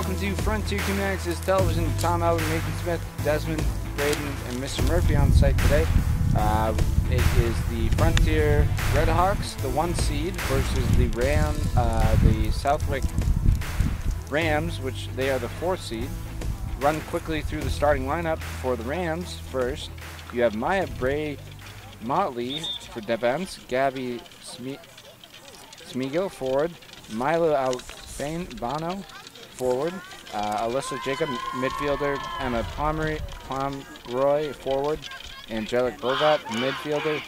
Welcome to Frontier Communities Television. Tom Alvin, Nathan Smith, Desmond, Braden, and Mr. Murphy on site today. Uh, it is the Frontier Redhawks, the one seed, versus the Ram, uh, the Southwick Rams, which they are the four seed. Run quickly through the starting lineup for the Rams. First, you have Maya Bray Motley for defense, Gabby Sme- Smigo forward, Milo Alfane Bono forward, uh, Alyssa Jacob midfielder, Emma Pomeroy, Pomeroy forward, Angelic Bovat midfielder,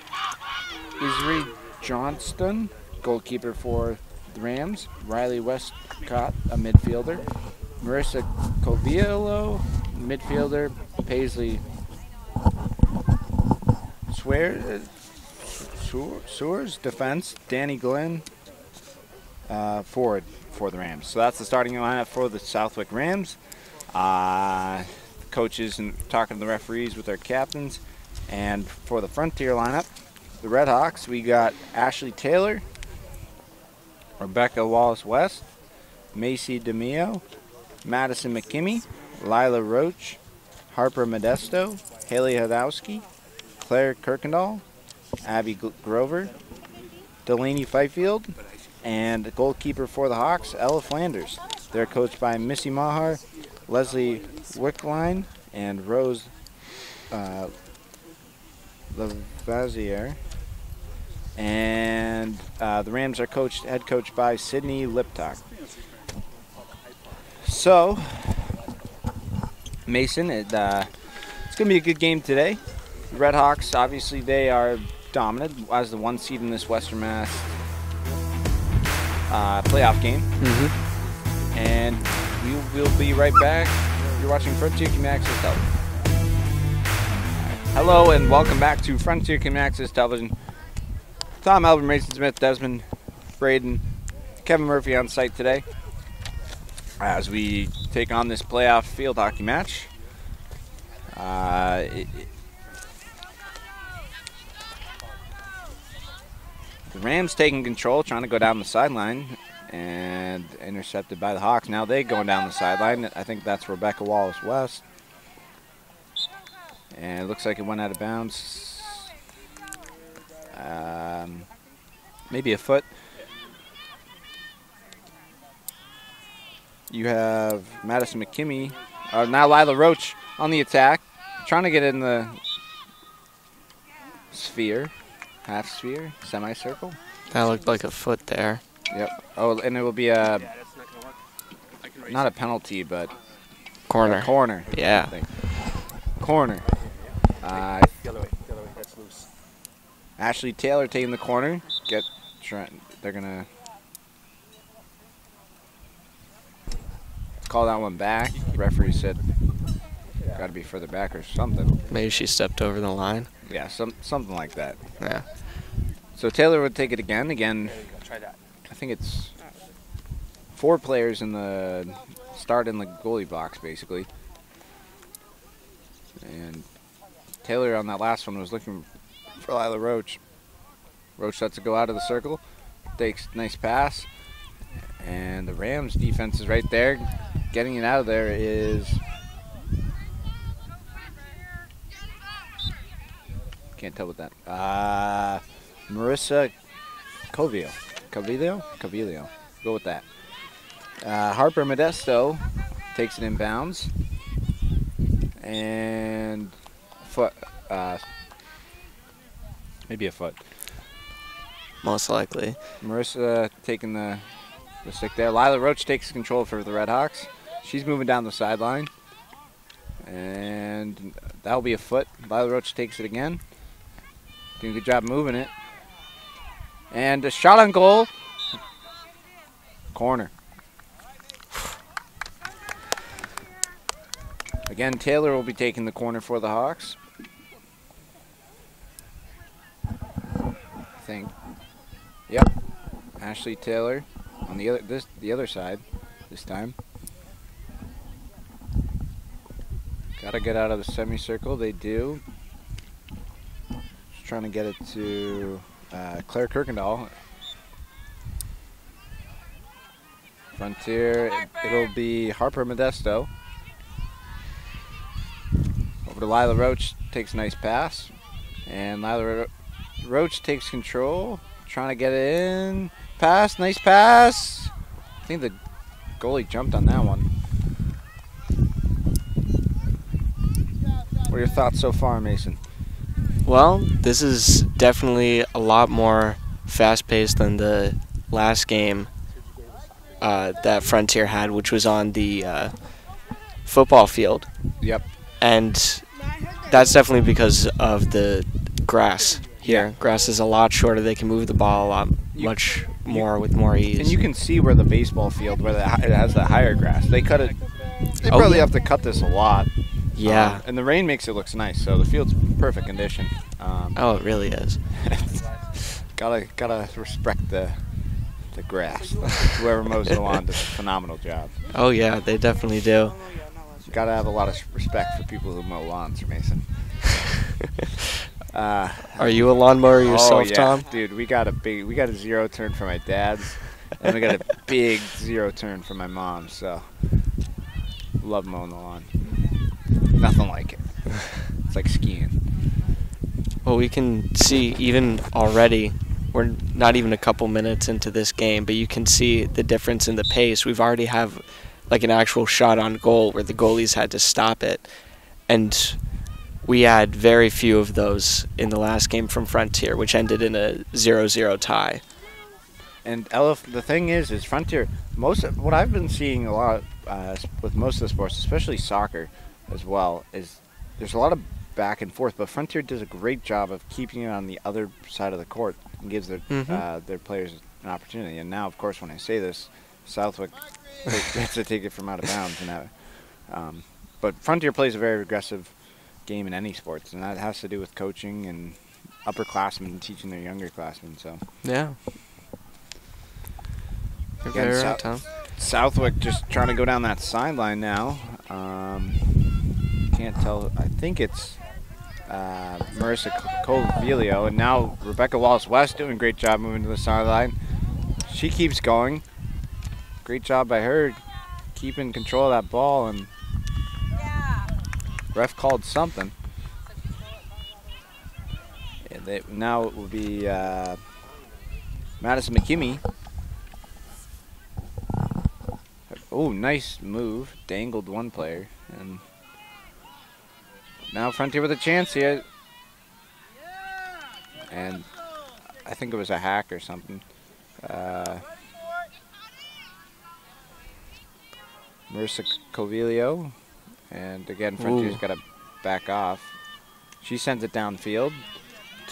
Isri Johnston goalkeeper for the Rams, Riley Westcott a midfielder, Marissa Covillo midfielder, Paisley Swear, Sewers defense, Danny Glenn uh, forward for the Rams. So that's the starting lineup for the Southwick Rams. Uh, coaches and talking to the referees with their captains. And for the Frontier lineup, the Red Hawks, we got Ashley Taylor, Rebecca Wallace West, Macy DeMio, Madison McKimmy, Lila Roach, Harper Modesto, Haley Hadowski, Claire Kirkendall, Abby Grover, Delaney Fifield, and goalkeeper for the Hawks, Ella Flanders. They're coached by Missy Mahar, Leslie Wickline, and Rose uh. And uh, the Rams are coached, head coached by Sydney Liptock. So, Mason, it, uh, it's going to be a good game today. Red Hawks, obviously, they are dominant as the one seed in this Western Mass uh, playoff game. Mm-hmm. And we will be right back. You're watching Frontier Community Access Television. Hello and welcome back to Frontier Community Access Television. Tom Albert, Mason Smith, Desmond, Braden, Kevin Murphy on site today as we take on this playoff field hockey match. Uh, it, the Rams taking control, trying to go down the sideline, and intercepted by the Hawks. Now they going down the sideline. I think that's Rebecca Wallace West. And it looks like it went out of bounds. Um, maybe a foot. You have Madison McKimmy. Uh, now Lila Roach on the attack. Trying to get in the sphere. Half sphere. Semicircle. That looked like a foot there. Yep. Oh, and it will be a not a penalty, but Corner. a corner. Yeah. I think. Corner. Uh, Ashley Taylor taking the corner. Get. Try, they're gonna call that one back. referee said got to be further back or something. Maybe she stepped over the line. Yeah, some something like that. Yeah. So Taylor would take it again. Again, I think it's four players in the start in the goalie box, basically. And Taylor on that last one was looking for Lila Roach. Roach lets it go out of the circle, takes nice pass, and the Rams defense is right there. Getting it out of there is can't tell with that. Uh, Marissa Covio. Covilio? Covilio. Go with that. Uh, Harper Modesto takes it in bounds. And foot. Uh, maybe a foot. Most likely. Marissa taking the, the stick there. Lila Roach takes control for the Red Hawks. She's moving down the sideline. And that'll be a foot. Lila Roach takes it again. Doing a good job moving it. And a shot on goal. Corner. Again, Taylor will be taking the corner for the Hawks. I think. Yep. Ashley Taylor on the other this the other side this time. Gotta get out of the semicircle. They do. Trying to get it to uh, Claire Kirkendall. Frontier, it'll be Harper Modesto. Over to Lila Roach, takes a nice pass. And Lila Ro- Roach takes control, trying to get it in. Pass, nice pass. I think the goalie jumped on that one. What are your thoughts so far, Mason? Well, this is definitely a lot more fast paced than the last game uh, that Frontier had, which was on the uh, football field. Yep. And that's definitely because of the grass here. Yeah. Grass is a lot shorter. They can move the ball a lot You- much more with more ease. And you can see where the baseball field, where the, it has the higher grass. They cut it. They Oh, probably yeah. have to cut this a lot. Yeah. Um, and the rain makes it looks nice, so the field's perfect condition. Um, oh, it really is. gotta gotta respect the the grass. Whoever mows the lawn does a phenomenal job. Oh yeah, they definitely do. Gotta have a lot of respect for people who mow lawns, Mason. Uh, Are you a lawnmower yourself, oh, yeah. Tom? Dude, we got a big, we got a zero turn for my dad's, and we got a big zero turn for my mom. So, love mowing the lawn. Nothing like it. It's like skiing. Well, we can see even already. We're not even a couple minutes into this game, but you can see the difference in the pace. We've already have like an actual shot on goal where the goalies had to stop it, and we had very few of those in the last game from Frontier, which ended in a 0-0 tie. And Elif, the thing is, is Frontier. Most of what I've been seeing a lot uh, with most of the sports, especially soccer, as well, is there's a lot of back and forth. But Frontier does a great job of keeping it on the other side of the court and gives their Mhm. uh, their players an opportunity. And now, of course, when I say this, Southwick gets to take it from out of bounds. And that, um, but Frontier plays a very aggressive game in any sports, and that has to do with coaching and upperclassmen teaching their younger classmen. So. Yeah. Again, Sou- Southwick just trying to go down that sideline now. Um, can't tell. I think it's uh, Marissa Covilio, and now Rebecca Wallace West doing a great job moving to the sideline. She keeps going. Great job by her, keeping control of that ball, and ref called something. And they, now it will be uh, Madison McKimmy. Oh, nice move. Dangled one player. And now Frontier with a chance here. And I think it was a hack or something. Uh, Marissa Covilio. And again, Frontier's got to back off. She sends it downfield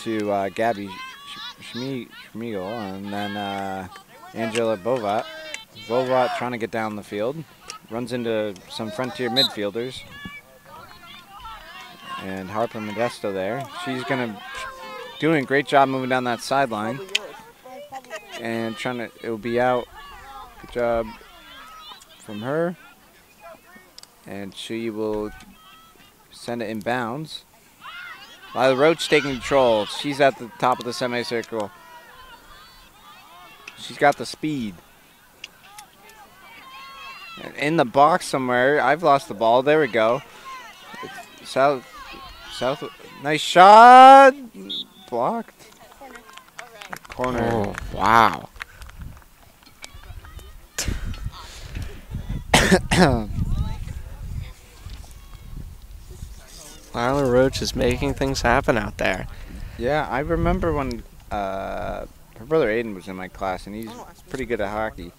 to uh, Gabby Sch- Schmi- Schmiegel. And then uh, Angela Bovat. Bovat trying to get down the field. Runs into some Frontier midfielders. And Harper Modesto there. She's going to doing a great job moving down that sideline. And trying to, it'll be out. Good job from her. And she will send it in bounds. Lila Roach taking control. She's at the top of the semicircle. She's got the speed. In the box somewhere. I've lost the ball. There we go. It's South. South. Nice shot. Blocked. Corner. Oh, wow. Lila Roach is making things happen out there. Yeah, I remember when uh, her brother Aiden was in my class, and he's pretty good at hockey.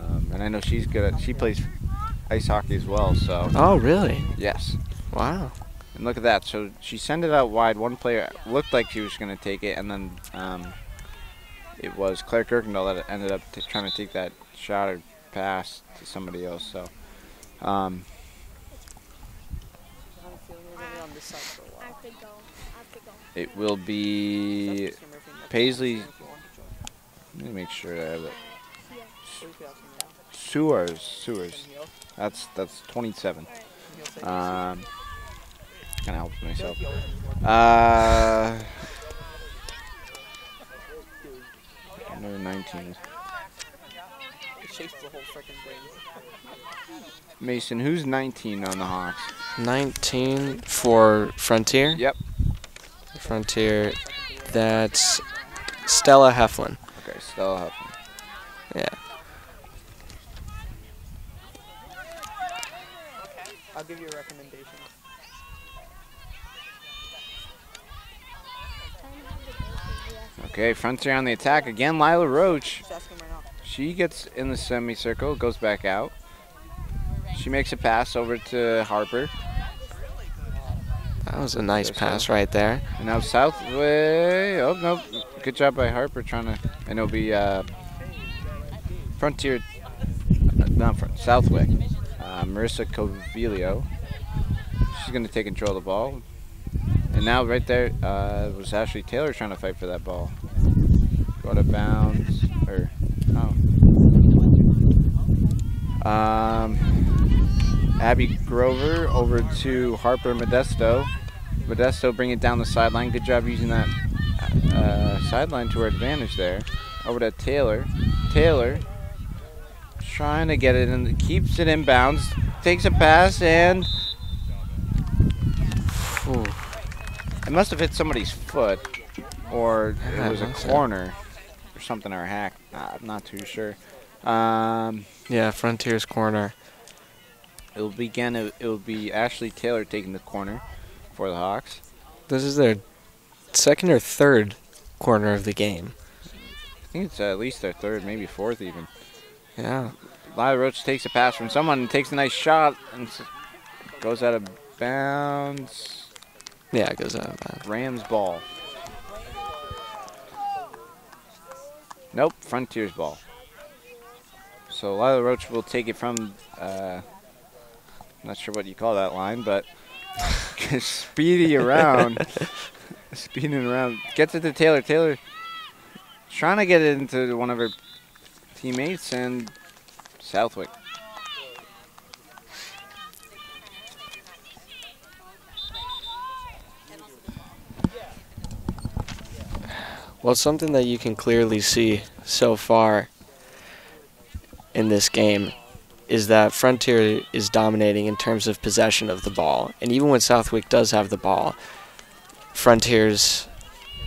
Um, and I know she's good at. She plays ice hockey as well. So Oh, really? yes. Wow. And look at that. So she sent it out wide. One player looked like she was going to take it, and then um, it was Claire Kirkendall that ended up trying to take that shot or pass to somebody else. So um, it will be Paisley. Let me make sure I have it. Sewers. Sewers. That's that's 27. Um, kind of helps myself. Uh, number 19. chased the whole freaking thing. Mason, who's 19 on the Hawks? 19 for Frontier. Yep. Frontier. That's Stella Heflin. Okay, Stella Huffman. Yeah. I'll give you a recommendation. Okay, Frontier on the attack again. Lila Roach. Just ask him right now. She gets in the semicircle, goes back out. She makes a pass over to Harper. That was a nice Yes, pass sir. right there. And now Southwick. Oh, no. Good job by Harper trying to. And it'll be uh, Frontier. uh, Not front, Southwick. Uh, Marissa Covilio. She's going to take control of the ball. Now, right there, uh, was Ashley Taylor trying to fight for that ball. Go out of bounds. Or, oh. Um, Abby Grover over to Harper Modesto. Modesto bring it down the sideline. Good job using that uh, sideline to her advantage there. Over to Taylor. Taylor trying to get it and keeps it in bounds. Takes a pass and Phew. It must have hit somebody's foot, or it was a corner or something or a hack. Uh, I'm not too sure. Um, Yeah, Frontier's corner. it'll begin. It, it'll be Ashley Taylor taking the corner for the Hawks. This is their second or third corner of the game. I think it's at least their third, maybe fourth even. Yeah. Lila Roach takes a pass from someone and takes a nice shot and goes out of bounds. Yeah, it goes out of bounds. Rams ball. Nope, Frontiers ball. So Lila Roach will take it from, uh, not sure what you call that line, but speedy around, speeding around, gets it to Taylor. Taylor trying to get it into one of her teammates and Southwick. Well, something that you can clearly see so far in this game is that Frontier is dominating in terms of possession of the ball. And even when Southwick does have the ball, Frontier's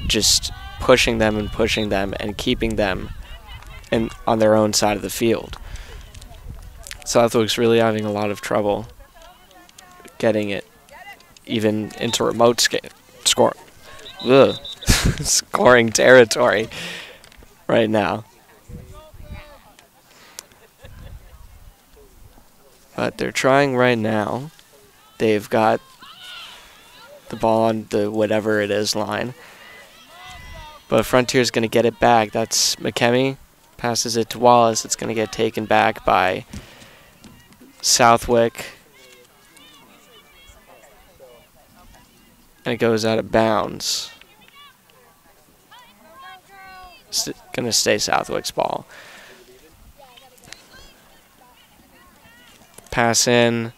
just pushing them and pushing them and keeping them in, on their own side of the field. Southwick's really having a lot of trouble getting it even into remote score. Ugh. scoring territory right now. But they're trying right now. They've got the ball on the whatever it is line. But Frontier's going to get it back. That's McKemmy. Passes it to Wallace. It's going to get taken back by Southwick. And it goes out of bounds. St- gonna stay Southwick's ball. Pass in.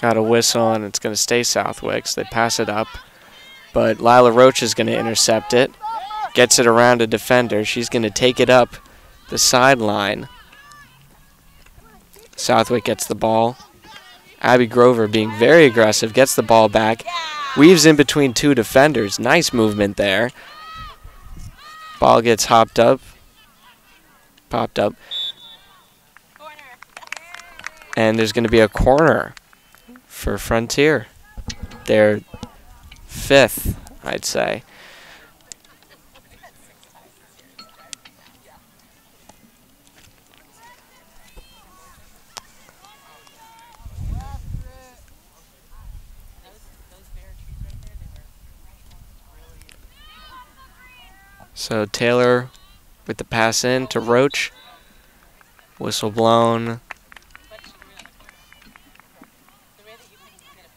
Got a whistle and it's gonna stay Southwick's. They pass it up, but Lila Roach is gonna intercept it. Gets it around a defender. She's gonna take it up the sideline. Southwick gets the ball. Abby Grover being very aggressive gets the ball back. Weaves in between two defenders. Nice movement there. Ball gets hopped up. Popped up. And there's going to be a corner for Frontier. They're fifth, I'd say. So Taylor with the pass in to Roach. Whistle blown.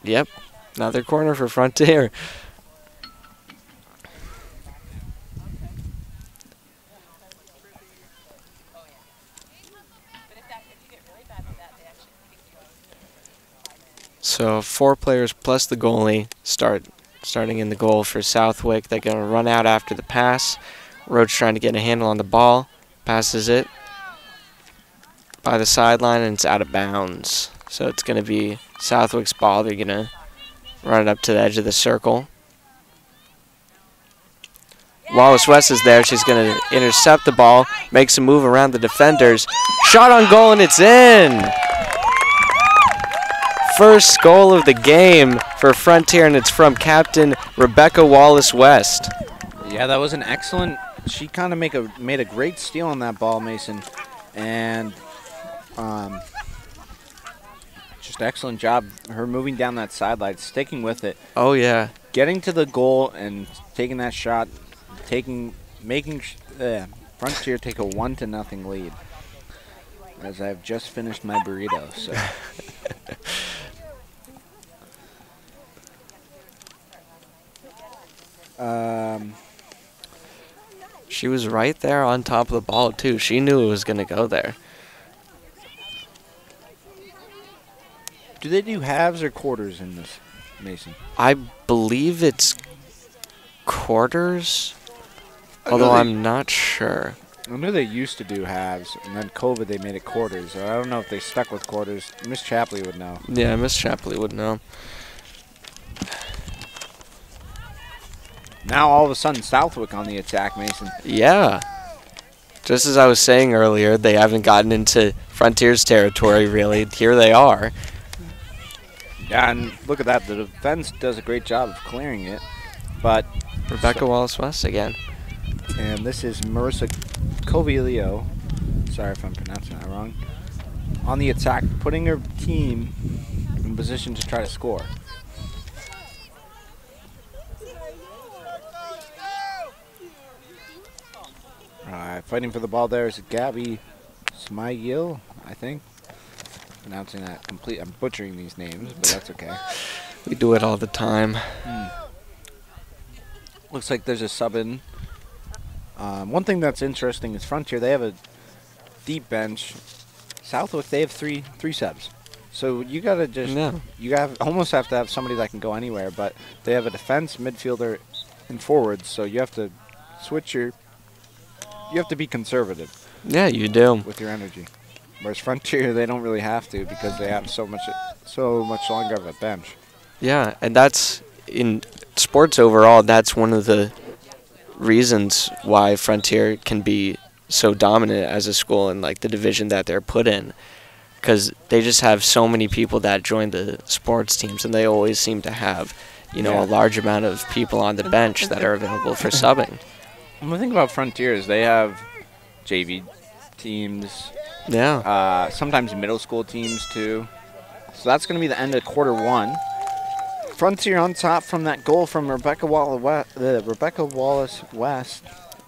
Yep, another corner for Frontier. So four players plus the goalie start starting in the goal for Southwick. They're going to run out after the pass. Roach trying to get a handle on the ball. passes it by the sideline and it's out of bounds. So it's going to be Southwick's ball. They're going to run it up to the edge of the circle. Wallace West is there. She's going to intercept the ball, makes a move around the defenders. Shot on goal, and it's in. First goal of the game for Frontier, and it's from captain Rebecca Wallace West. Yeah, that was an excellent. She kind of make a made a great steal on that ball, Mason, and um, just excellent job. Her moving down that sideline, sticking with it, Oh, yeah. getting to the goal, and taking that shot, taking making uh, Frontier take a one to nothing lead. As I've just finished my burrito, so um, She was right there on top of the ball, too. She knew it was going to go there. do they do halves or quarters in this, Mason? I believe it's quarters, although I'm not sure. I knew they used to do halves, and then COVID they made it quarters. I don't know if they stuck with quarters. Miss Chapley would know. Yeah, Miss Chapley would know. Now all of a sudden Southwick on the attack, Mason. Yeah. Just as I was saying earlier, they haven't gotten into Frontiers territory really. Here they are. Yeah, and look at that. The defense does a great job of clearing it, but Rebecca Wallace West again. And this is Marissa Covilio. Sorry if I'm pronouncing that wrong. On the attack, putting her team in position to try to score. Uh, fighting for the ball there is Gabby Smigil, I think. Pronouncing that complete. I'm butchering these names, but that's okay. We do it all the time. Looks like there's a sub in. Um, one thing that's interesting is Frontier. They have a deep bench. Southwick they have three three subs. So you gotta just Yeah. you have almost have to have somebody that can go anywhere. But they have a defense, midfielder, and forwards. So you have to switch your. You have to be conservative Yeah, you do. with your energy. Whereas Frontier, they don't really have to because they have so much so much longer of a bench. Yeah, and that's in sports overall. That's one of the reasons why Frontier can be so dominant as a school and like the division that they're put in, because they just have so many people that join the sports teams, and they always seem to have, you know, Yeah. a large amount of people on the bench that are available for subbing. And the thing about Frontier is they have JV teams, Yeah. uh, sometimes middle school teams too. So that's going to be the end of quarter one. Frontier on top from that goal from Rebecca Wallace, uh, Rebecca Wallace West,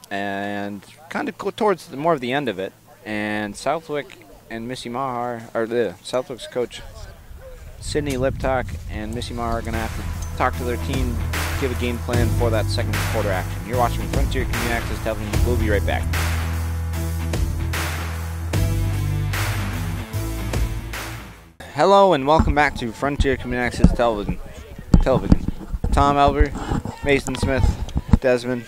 and kind of towards the, more of the end of it. And Southwick and Missy Mahar, or the Southwick's coach, Sydney Liptock and Missy Mahar are going to have to talk to their team, give a game plan for that second quarter action. You're watching Frontier Community Access Television. We'll be right back. Hello and welcome back to Frontier Community Access Television. Television. Tom Elber, Mason Smith, Desmond,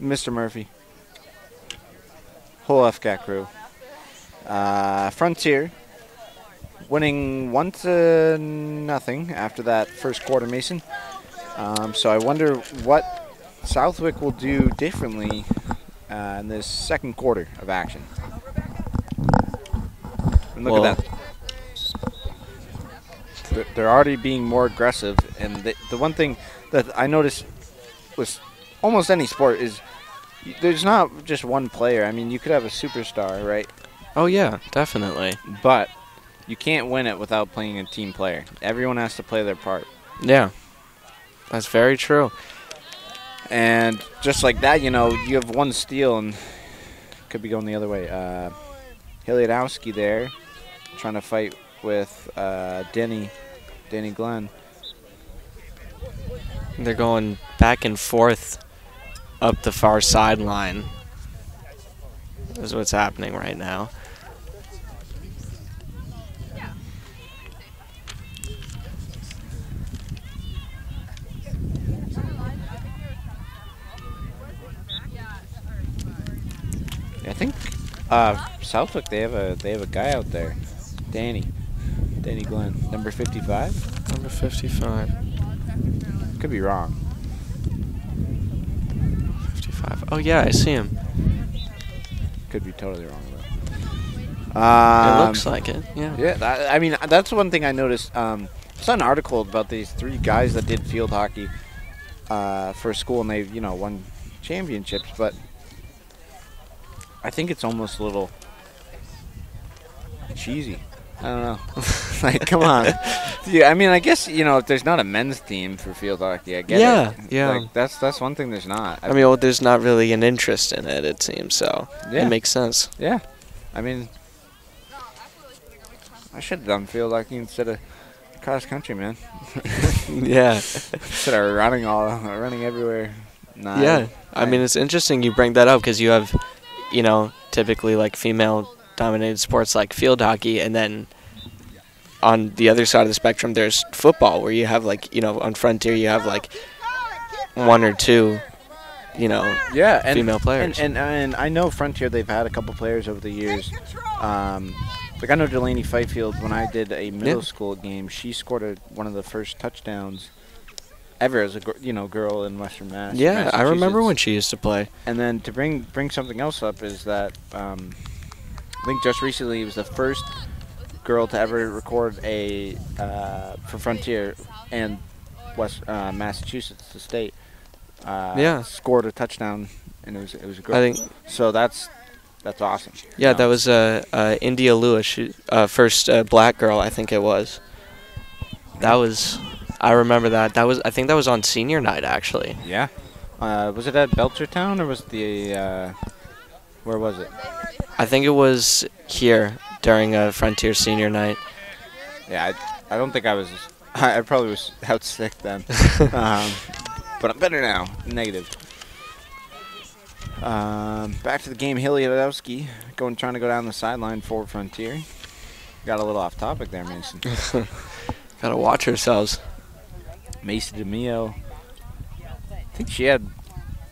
Mr. Murphy, whole FCAT crew. Uh, Frontier winning one to nothing after that first quarter, Mason. Um, so I wonder what Southwick will do differently uh, in this second quarter of action. And look Well- at that. They're- They're already being more aggressive, and the, the one thing that I noticed with almost any sport is there's not just one player. I mean, you could have a superstar, right? Oh yeah, definitely. But you can't win it without playing a team player. Everyone has to play their part. Yeah. That's very true. And just like that, you know, you have one steal and could be going the other way. Uh, Hiliadowski there, trying to fight with uh, Denny, Denny Glenn. They're going back and forth up the far sideline. Is what's happening right now. I think uh, Southwick they have a they have a guy out there, Danny, Danny Glenn, number 55. Number 55. Could be wrong. 55. Oh, yeah, I see him. Could be totally wrong though. it Um, looks like it. Yeah. Yeah, that, I mean that's one thing I noticed. Um, I saw an article about these three guys that did field hockey uh, for school, and they've, you know won championships. But I think it's almost a little cheesy. I don't know. like, come on. Yeah, I mean, I guess you know if there's not a men's team for field hockey, I get Yeah, it. yeah. Like, that's that's one thing there's not. I mean, well, there's not really an interest in it, it seems, so Yeah. it makes sense. yeah. I mean, I should have done field hockey instead of cross country, man. yeah. Instead of running all, running everywhere. Nah, Yeah. I mean, it's interesting you bring that up because you have, you know, typically like female dominated sports like field hockey, and then on the other side of the spectrum, there's football where you have like, you know, on Frontier, you have like one or two, you know, yeah, and, female players. And, and and I know Frontier they've had a couple players over the years. Um, like I know Delaney Fifield when I did a middle Yeah. school game, she scored a, one of the first touchdowns ever as a you know girl in Western Mass. yeah, I remember when she used to play. And then to bring bring something else up is that um, I think just recently it was the first girl to ever record a uh, for Frontier and West uh, Massachusetts, the state. Uh, Yeah. scored a touchdown, and it was it was a girl. I think so. That's that's awesome. Yeah, you know? that was uh, uh, India Lewis, she, uh, first uh, black girl, I think it was. That was, I remember that. That was, I think that was on senior night actually. yeah. Uh, was it at Belchertown or was it the uh, where was it? I think it was here during a Frontier senior night. Yeah, I, I don't think I was. I, I probably was out sick then. um, but I'm better now. Negative. Um, back to the game. Hiliadowski going trying to go down the sideline for Frontier. Got a little off topic there, Mason. Gotta watch ourselves. Macy DeMio. I think she had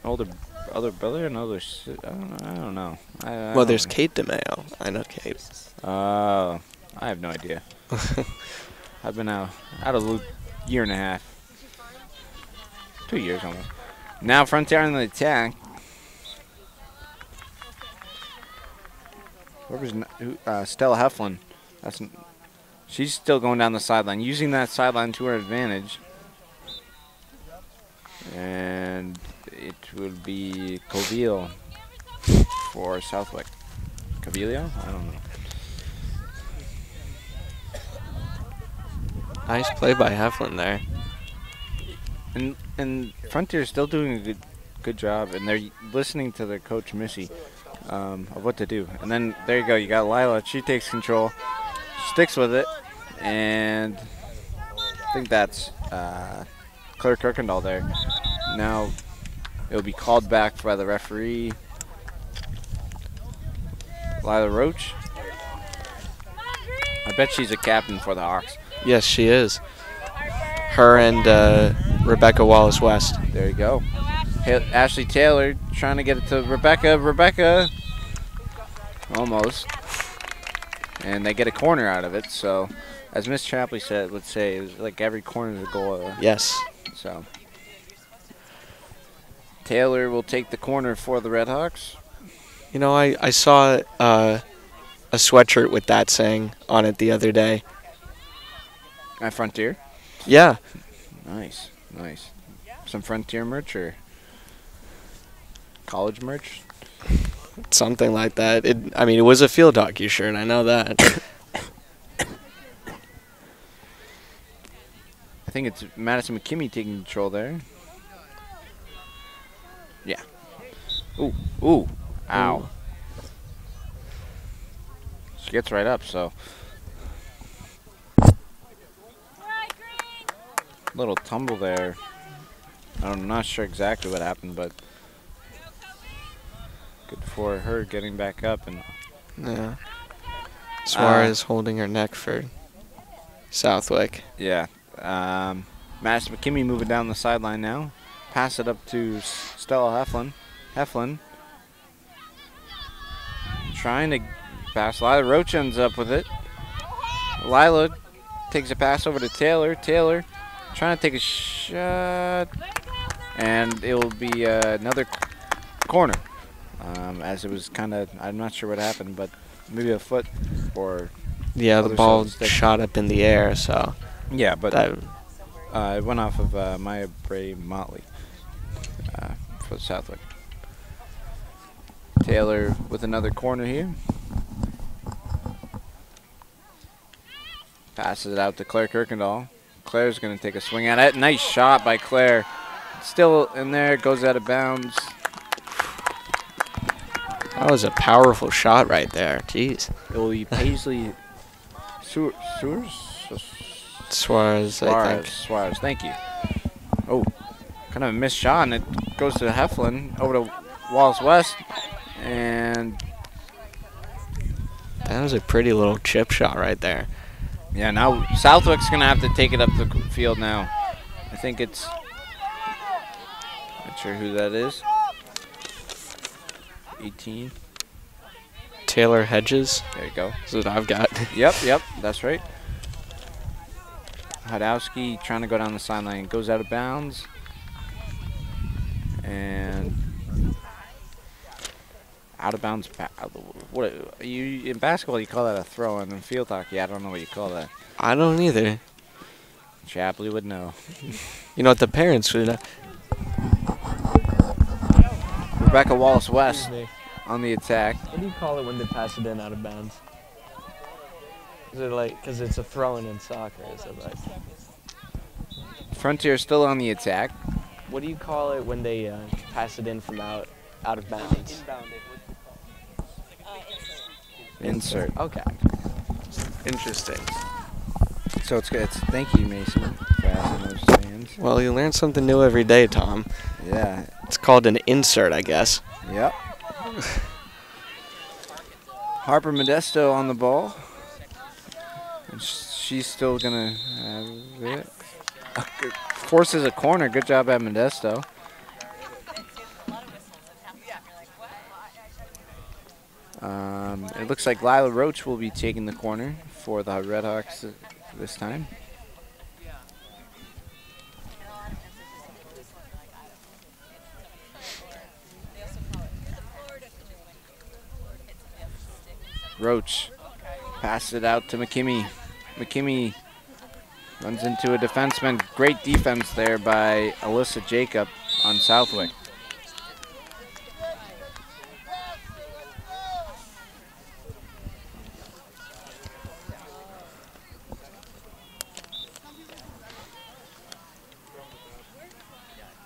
older other brother and other. si- I don't know. I don't know. I, I Well, there's know. Kate DeMio. I know Kate. Oh, I have no idea. I've been out out of loop year and a half, two years almost. Now Frontier on the attack. Where was uh, Stella Heflin? That's she's still going down the sideline, using that sideline to her advantage. And it will be Coville for Southwick. Covilio? I don't know. Nice play by Heflin there. And and Frontier's still doing a good good job, and they're listening to their coach Missy um, of what to do. And then there you go, you got Lila. She takes control, sticks with it, and I think that's uh, Claire Kirkendall there. Now it'll be called back by the referee, Lila Roach. I bet she's a captain for the Hawks. Yes, she is. Her and uh, Rebecca Wallace West. There you go. Ashley Taylor trying to get it to Rebecca. Rebecca. Almost. And they get a corner out of it. So, as Miss Chapley said, would say, it was like every corner is a goal. Yes. So, Taylor will take the corner for the Redhawks. You know, I, I saw uh, a sweatshirt with that saying on it the other day. At Frontier. Yeah. Nice, nice. Some Frontier merch or college merch? Something like that. It, I mean, it was a field hockey shirt. I know that. I think it's Madison McKimmy taking control there. Yeah. Ooh, ooh, ow. She gets right up, so. Little tumble there. I'm not sure exactly what happened, but good for her getting back up and yeah. Suarez Uh, holding her neck for Southwick. Yeah. Um, Madison McKimmy moving down the sideline now. Pass it up to Stella Heflin. Heflin. trying to pass. Lila Roach ends up with it. Lila takes a pass over to Taylor. Taylor trying to take a shot. And it will be uh, another corner. Um, as it was kind of, I'm not sure what happened, but maybe a foot or. Yeah, the ball side of the stick. shot up in the air, so Yeah, but that uh, it went off of uh, Maya Bray Motley uh, for Southwick. Taylor with another corner here. Passes it out to Claire Kirkendall. Claire's going to take a swing at it. Nice shot by Claire. Still in there, goes out of bounds. that was a powerful shot right there. Jeez, It will be Paisley? Suarez, I Suarez. think. Suarez, thank you. Oh, kind of a missed shot, and it goes to Heflin over to Wallace West. And That was a pretty little chip shot right there. yeah, now Southwick's going to have to take it up the field now. I think it's. Not sure who that is. 18. Taylor Hedges There you go. is what I've got. Yep, yep, that's right. Hadowski trying to go down the sideline, goes out of bounds, and out of bounds. Pa- uh, what you in basketball you call that a throw, and in field hockey I don't know what you call that. I don't either. Chapley would know. You know what the parents would. Know. Rebecca Wallace West on the attack. What do you call it when they pass it in out of bounds? Is it like because it's a throwing in soccer? Is it like Frontier still on the attack. What do you call it when they uh, pass it in from out out of bounds? Insert. Okay. Interesting. So it's good. It's, thank you, Mason, for asking those stands. Well, you learn something new every day, Tom. Yeah. It's called an insert, I guess. Yep. Harper Modesto on the ball. And sh- she's still gonna have it. Forces a corner. Good job at Modesto. Um, it looks like Lila Roach will be taking the corner for the Redhawks th- this time. Roach passes it out to McKimmy. McKimmy runs into a defenseman. Great defense there by Alyssa Jacob on Southwick.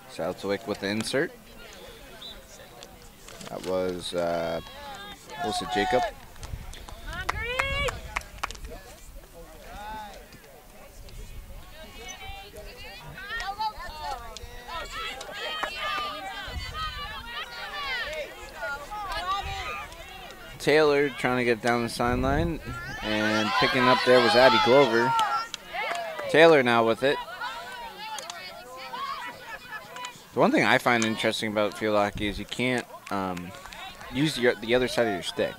Southwick with the insert. That was uh, Alyssa Jacob. Taylor trying to get down the sideline, and picking up there was Abby Grover. Taylor now with it. The one thing I find interesting about field hockey is you can't um, use your, the other side of your stick.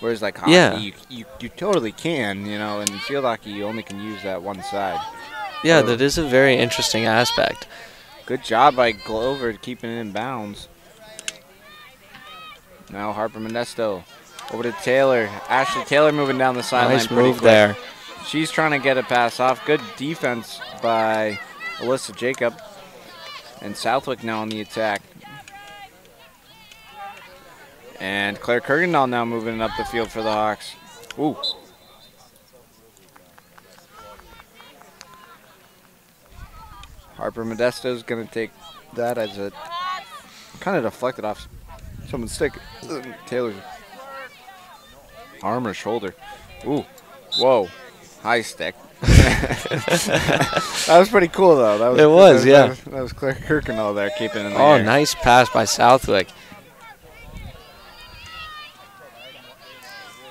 Whereas like hockey, Yeah. you, you, you totally can, you know, and field hockey you only can use that one side. Yeah, Oh. that is a very interesting aspect. Good job by Grover keeping it in bounds. Now Harper Modesto over to Taylor. Ashley Taylor moving down the sideline. Nice move quick. there. She's trying to get a pass off. Good defense by Alyssa Jacob. And Southwick now on the attack. And Claire Kirkendall now moving up the field for the Hawks. Ooh. Harper Modesto's going to take that as a kind of deflected off someone's stick. Taylor's arm or shoulder. Ooh. Whoa. High stick. that was pretty cool though. That was It was, that yeah. That was, that was Claire Kirkendall there keeping it in the Oh, air. nice pass by Southwick.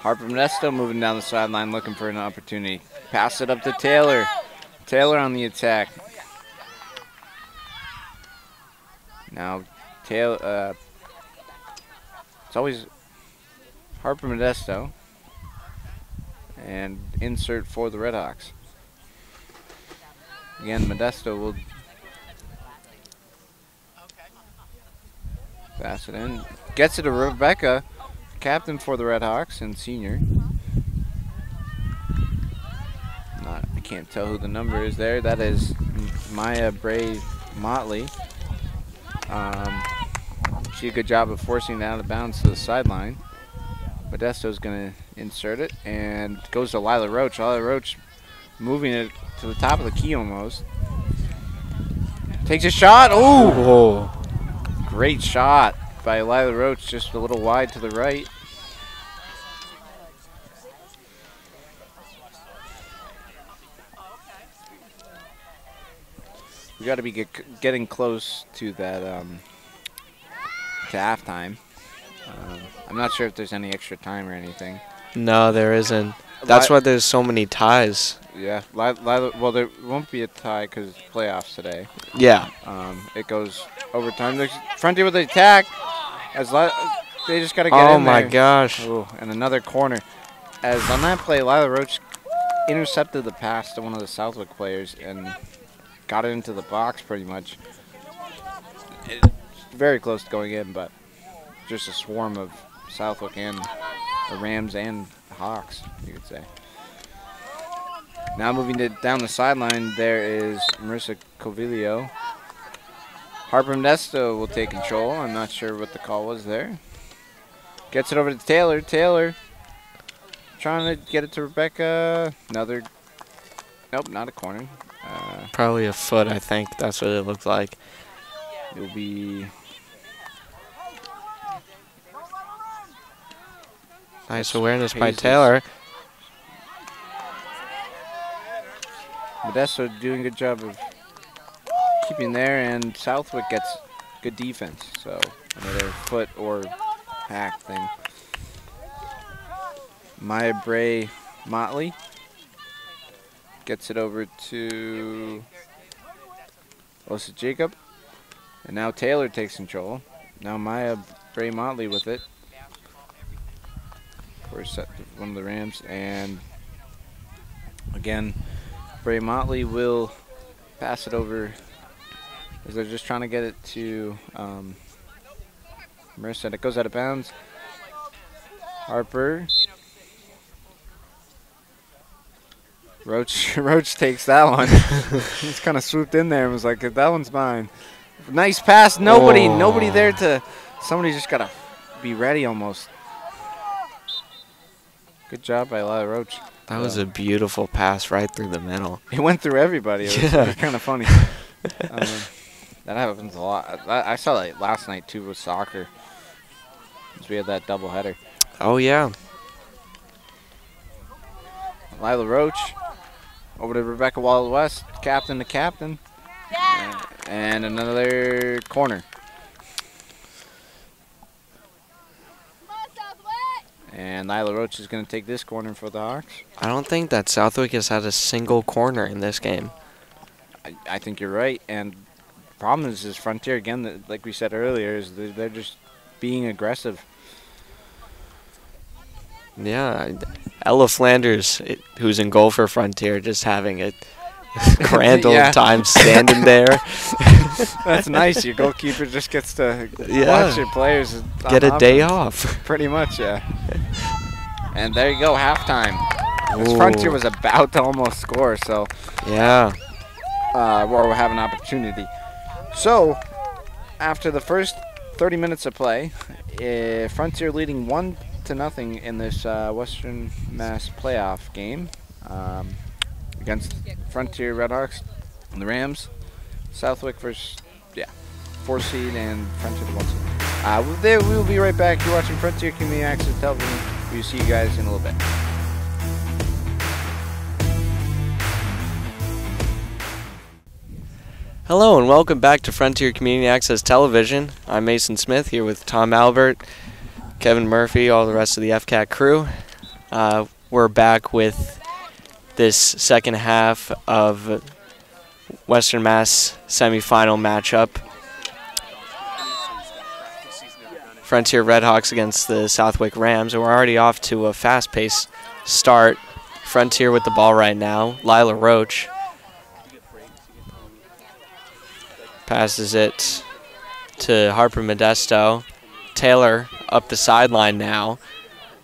Harper Modesto moving down the sideline looking for an opportunity. Pass it up to Taylor. Taylor on the attack. Now, Taylor. Uh, it's always Harper Modesto. And insert for the Redhawks. Again, Modesto will pass it in. Gets it to Rebecca, captain for the Redhawks and senior. Not, I can't tell who the number is there. That is Maya Bray Motley. Um, she did a good job of forcing it out of bounds to the sideline. Modesto's going to insert it and goes to Lila Roach. Lila Roach moving it to the top of the key almost. Takes a shot. Ooh! Whoa. Great shot by Lila Roach, just a little wide to the right. We got to be get, getting close to that um, to halftime. Um, I'm not sure if there's any extra time or anything. No, there isn't. That's why there's so many ties. Yeah, well, there won't be a tie because it's playoffs today. Yeah. Um, it goes overtime. There's Frontier with the attack. As they just got to get in. Oh my there. gosh. Ooh, and another corner. As on that play, Lila Roach intercepted the pass to one of the Southwick players and got it into the box pretty much. It's very close to going in, but just a swarm of Southwick and the Rams and Hawks, you could say. Now moving to down the sideline, there is Marissa Coviello. Harper Modesto will take control. I'm not sure what the call was there. Gets it over to Taylor. Taylor trying to get it to Rebecca. Another. Nope, not a corner. Uh, Probably a foot, I think. That's what it looked like. it'll be. Nice awareness by Taylor. Modesto doing a good job of keeping there, and Southwick gets good defense. So another foot or hack thing. Maya Bray Motley gets it over to Osa Jacob. And now Taylor takes control. Now Maya Bray Motley with it. For set one of the Rams. And again, Bray Motley will pass it over as they're just trying to get it to um, Marissa. It goes out of bounds. Harper. Roach Roach takes that one. He's kind of swooped in there and was like, "That one's mine." Nice pass. Nobody, Oh. nobody there to. Somebody just gotta be ready almost. Good job by Lila Roach. That was a beautiful pass right through the middle. It went through everybody. It was, Yeah. kind of funny. um, that happens a lot. I, I saw that last night too with soccer. 'Cause We had that double header. Oh, yeah. Lila Roach over to Rebecca Wallace West, captain to captain. And, and another corner. And Lila Roach is going to take this corner for the Hawks. I don't think that Southwick has had a single corner in this game. I, I think you're right. And problem is, is Frontier again, like we said earlier, is they're, they're just being aggressive. Yeah. Ella Flanders, it, who's in goal for Frontier, just having a grand old Yeah. time standing there. That's nice. Your goalkeeper just gets to Yeah. watch your players Get a day off. Pretty much, yeah. And there you go, halftime. This Frontier was about to almost score, so Yeah. uh, or we'll have an opportunity. So, after the first 30 minutes of play, uh, Frontier leading one to nothing in this uh, Western Mass playoff game um, against Frontier Redhawks and the Rams. Southwick versus yeah, four seed and Frontier one seed. Uh, we will be right back. You're watching Frontier Community Access Television. We'll see you guys in a little bit. Hello and welcome back to Frontier Community Access Television. I'm Mason Smith here with Tom Albert, Kevin Murphy, all the rest of the FCAT crew. Uh, we're back with this second half of Western Mass semifinal matchup. Frontier Redhawks against the Southwick Rams, and we're already off to a fast-paced start. Frontier with the ball right now. Lila Roach passes it to Harper Modesto. Taylor up the sideline now.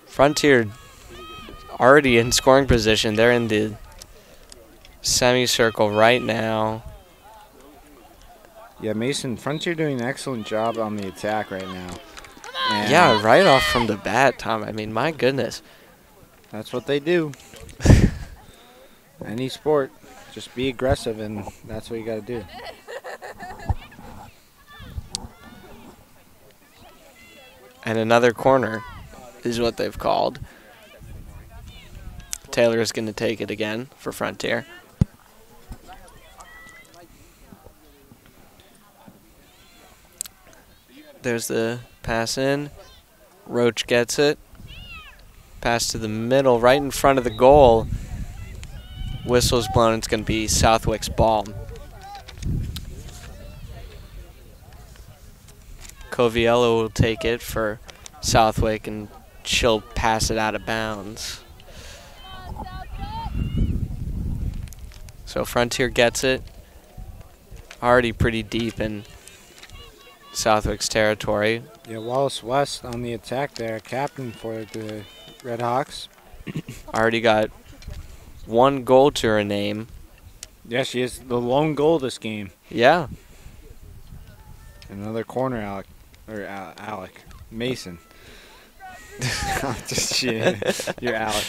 Frontier already in scoring position. They're in the semicircle right now. Yeah, Mason, Frontier doing an excellent job on the attack right now. And Yeah, right off from the bat, Tom. I mean, my goodness. That's what they do. Any sport, just be aggressive, and that's what you got to do. And another corner is what they've called. Taylor is going to take it again for Frontier. There's the pass in. Roach gets it. Pass to the middle, right in front of the goal. Whistle's blown. It's going to be Southwick's ball. Coviello will take it for Southwick and she'll pass it out of bounds. So Frontier gets it. Already pretty deep in Southwick's territory. Yeah, Wallace West on the attack there, captain for the Red Hawks. Already got one goal to her name. Yeah, she is the lone goal this game. Yeah. Another corner, Alec, or Al- Alec Mason. Just shit. You're Alec.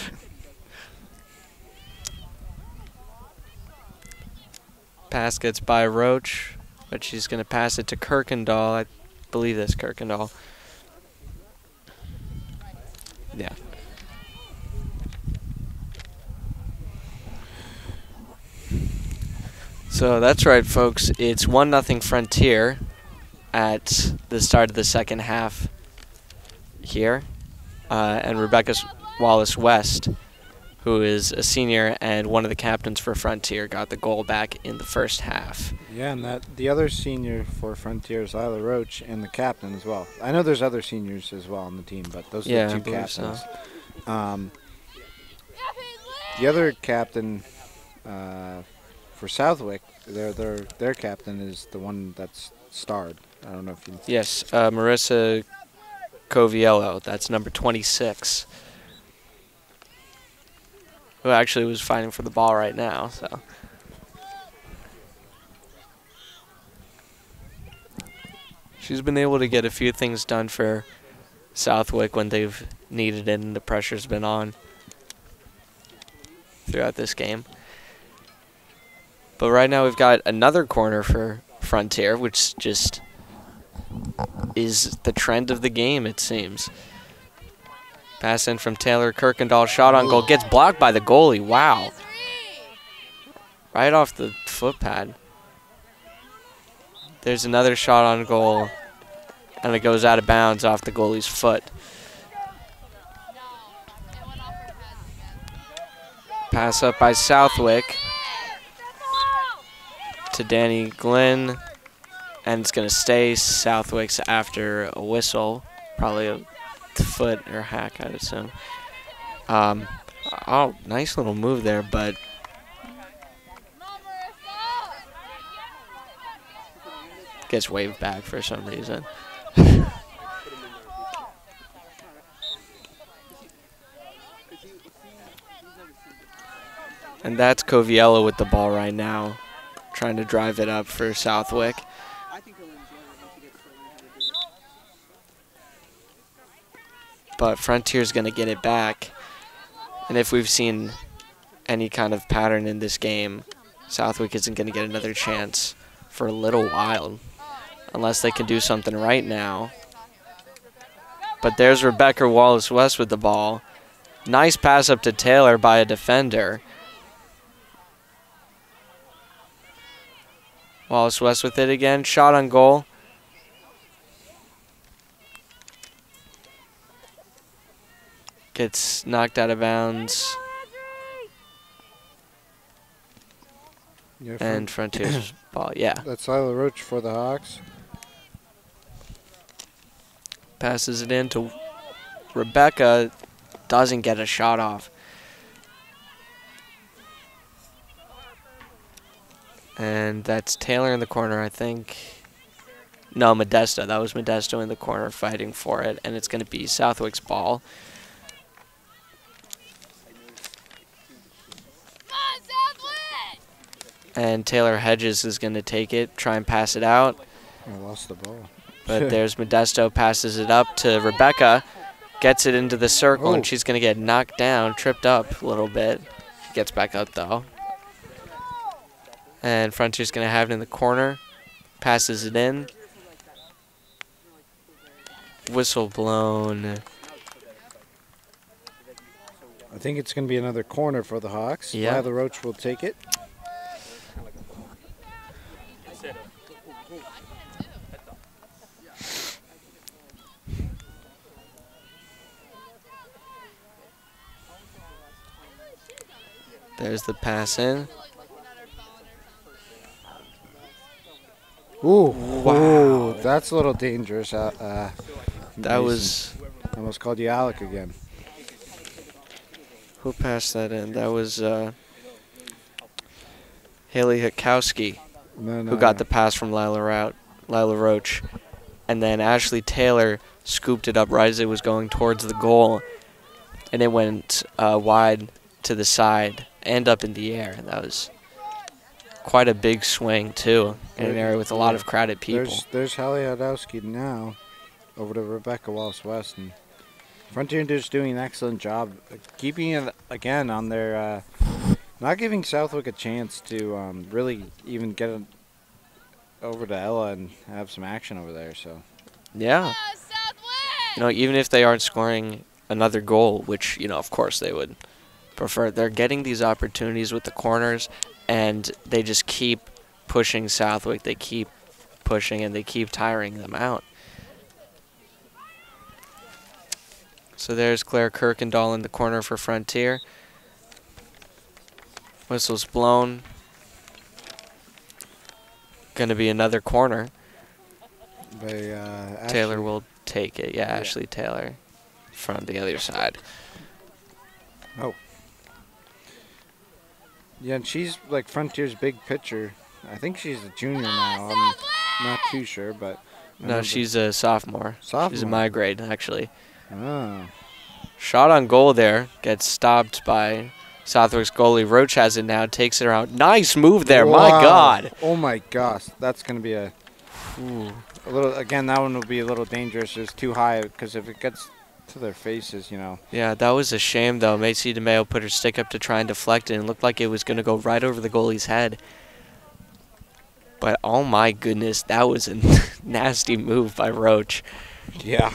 Pass gets by Roach, but she's going to pass it to Kirkendall. I believe that's Kirkendall. Yeah. So that's right, folks. It's one nothing Frontier at the start of the second half here, uh, and Rebecca Wallace West, who is a senior and one of the captains for Frontier, got the goal back in the first half. Yeah, and that the other senior for Frontier is Lila Roach and the captain as well. I know there's other seniors as well on the team, but those Yeah, are the two believe so. captains. Um, the other captain uh, for Southwick, their their their captain is the one that's starred. I don't know if you. Yes, uh, Marissa Coviello. That's number 26. Who actually was fighting for the ball right now. So she's been able to get a few things done for Southwick when they've needed it and the pressure's been on throughout this game. But right now we've got another corner for Frontier, which just is the trend of the game, it seems. Pass in from Taylor Kirkendall, shot on goal, gets blocked by the goalie. Wow. Right off the foot pad. There's another shot on goal, and it goes out of bounds off the goalie's foot. Pass up by Southwick to Danny Glenn and it's going to stay Southwick's after a whistle, probably a foot or hack, I'd assume. Um, oh, nice little move there, but gets waved back for some reason. and that's Coviello with the ball right now, trying to drive it up for Southwick. But Frontier's going to get it back. And if we've seen any kind of pattern in this game, Southwick isn't going to get another chance for a little while, unless they can do something right now. But there's Rebecca Wallace West with the ball. Nice pass up to Taylor by a defender. Wallace West with it again. Shot on goal. Gets knocked out of bounds, Yeah, and Frontier's ball. Yeah, that's Lila Roach for the Hawks. passes it in to Rebecca. Doesn't get a shot off. And that's Taylor in the corner, I think. No, Modesto. That was Modesto in the corner fighting for it. And it's going to be Southwick's ball. And Taylor Hedges is going to take it, try and pass it out. I lost the ball. But there's Modesto passes it up to Rebecca, gets it into the circle, Oh. and she's going to get knocked down, tripped up a little bit. She gets back up though. And Frontier's going to have it in the corner, passes it in. Whistle blown. I think it's going to be another corner for the Hawks. Yeah. Lila Roach will take it. There's the pass in. Ooh, Wow. Ooh, that's a little dangerous. Uh, uh, That was I almost called you Alec again. who passed that in? That was uh, Haley Hikowski. No, no, who got no. the pass from Lila, Rout, Lila Roach. And then Ashley Taylor scooped it up right as it was going towards the goal. And it went uh, wide to the side and up in the air. That was quite a big swing, too, in an area with a lot of crowded people. There's there's Hallie Hadowski now over to Rebecca Wallace West and Frontier just doing an excellent job keeping it again on their uh, not giving Southwick a chance to um, really even get it over to Ella and have some action over there. So Yeah. You know, even if they aren't scoring another goal, which, you know, of course they would prefer, they're getting these opportunities with the corners and they just keep pushing Southwick. They keep pushing and they keep tiring them out. So there's Claire Kirkendall in the corner for Frontier. Whistle's blown. Gonna be another corner. they uh, Taylor will take it. Yeah, Yeah. Ashley Taylor from the other side. Yeah, and she's like Frontier's big pitcher. I think she's a junior oh, now. I'm not too sure, but No, she's a sophomore. She's Sophomore. in my grade, actually. Oh. Shot on goal there. Gets stopped by Southwick's goalie. Roach has it now. Takes it around. Nice move there. My God. Oh my gosh, that's gonna be a Ooh. A little again. That one will be a little dangerous. It's too high because if it gets to their faces, you know. Yeah, that was a shame, though. Macy DeMayo put her stick up to try and deflect it and looked like it was going to go right over the goalie's head. But oh my goodness, that was a nasty move by Roach. Yeah.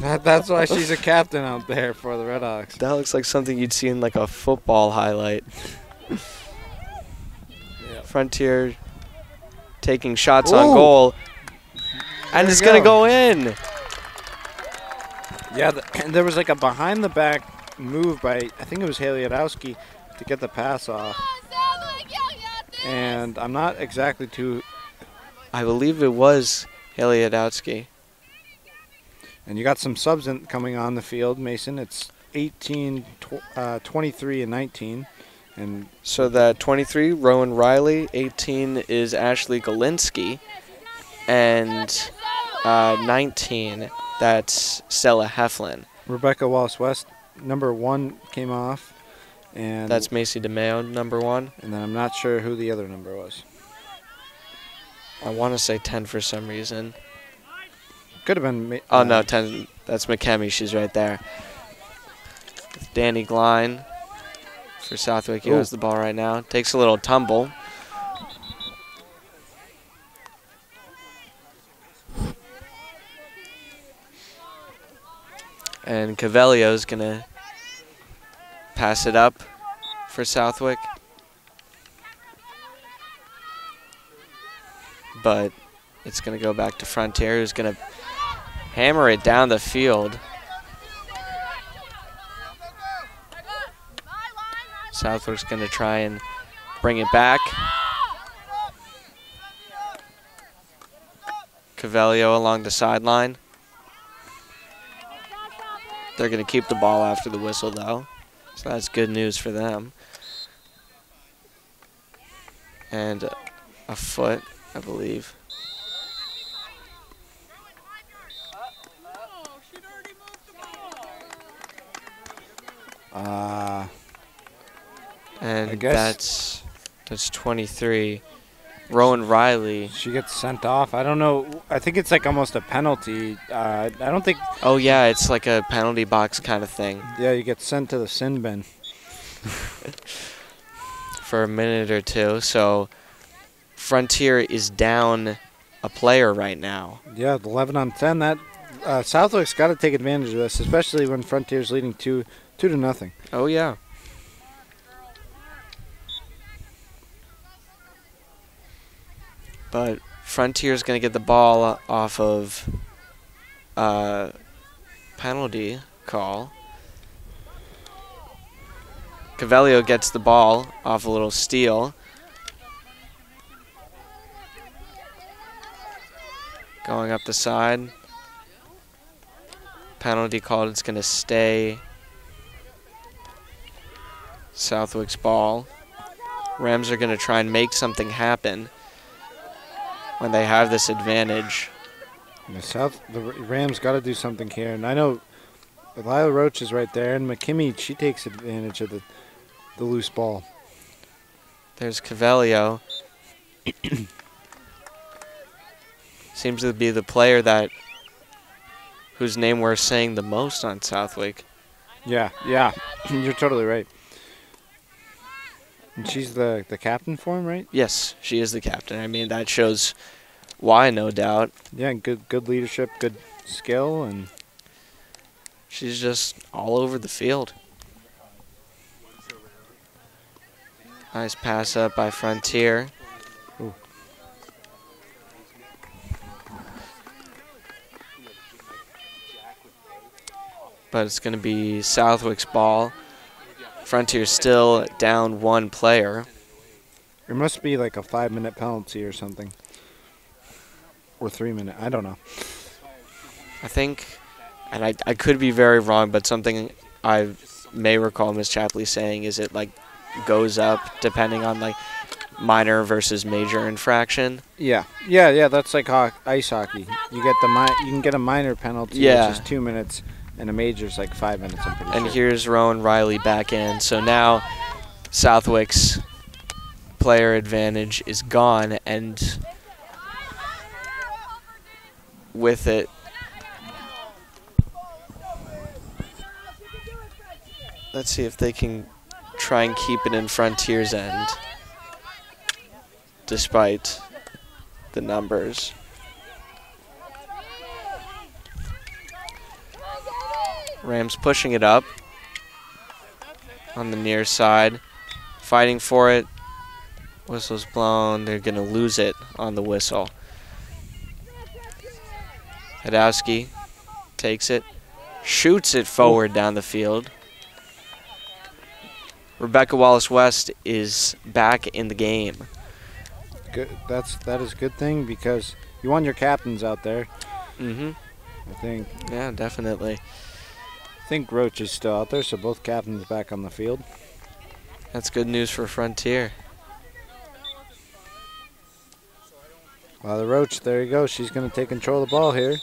that, that's why she's a captain out there for the Red Hawks. That looks like something you'd see in like a football highlight. Frontier taking shots on goal. And There it's going to go in. Yeah, the, and there was like a behind the back move by I think it was Haley Adowski to get the pass off, and I'm not exactly too. I believe it was Haley Adowski. And you got some subs in, coming on the field, Mason. It's 18, tw- uh, 23, and 19, and So that 23, Rowan Riley. 18 is Ashley Galinsky. And uh, 19, that's Stella Heflin. Rebecca Wallace West number one came off, and That's Macy DeMayo, number one. and then I'm not sure who the other number was. I want to say 10 for some reason. Could have been. Ma- Oh uh, no, ten. That's McKimmy. She's right there. Danny Gline for Southwick. He has the ball right now. Takes a little tumble. And Coviello's gonna pass it up for Southwick. But it's gonna go back to Frontier, who's gonna hammer it down the field. Southwick's going to try and bring it back. Coviello along the sideline. They're going to keep the ball after the whistle, though. So that's good news for them. And a foot, I believe. Uh, And I guess- that's that's 23. Rowan Riley. she gets sent off. I don't know. I think it's like almost a penalty. Uh, I don't think. Oh yeah, it's like a penalty box kind of thing Yeah, you get sent to the sin bin. for a minute or two. So Frontier is down a player right now. Yeah, 11 on 10. That uh, Southwick's got to take advantage of this, especially when Frontier's leading two two to nothing. Oh yeah. But Frontier's gonna get the ball off of uh, penalty call. Coviello gets the ball off a little steal. Going up the side. Penalty called. It's gonna stay Southwick's ball. Rams are going to try and make something happen when they have this advantage. The South, the Rams got to do something here, and I know Lila Roach is right there, and McKimmy she takes advantage of the the loose ball. There's Coviello. Seems to be the player that whose name we're saying the most on Southwick. Yeah, yeah, you're totally right. And she's the the captain for him, right? Yes, she is the captain. I mean, that shows why, no doubt. Yeah, good good leadership, good skill, and She's just all over the field. Nice pass up by Frontier. Ooh. But it's going to be Southwick's ball. Frontier still down one player. there must be like a five minute penalty or something, or three minute. I don't know. I think, and I, I could be very wrong, but something I may recall Miss Chapley saying is it like goes up depending on like minor versus major infraction. Yeah, yeah, yeah. That's like ho- ice hockey. You get the mi- you can get a minor penalty, Yeah. which is two minutes, and a major's like five minutes. I'm pretty And sure. here's Rowan Riley back in. So now Southwick's player advantage is gone, and with it, let's see if they can try and keep it in Frontier's end, despite the numbers. Rams pushing it up on the near side, fighting for it. Whistle's blown. They're going to lose it on the whistle. Hadowski takes it, shoots it forward down the field. Rebecca Wallace West is back in the game. good. That's that is a good thing because you want your captains out there. Mm-hmm. I think. Yeah, definitely. I think Roach is still out there, so both captains back on the field. That's good news for Frontier. Well, the Roach, there you go. She's going to take control of the ball here.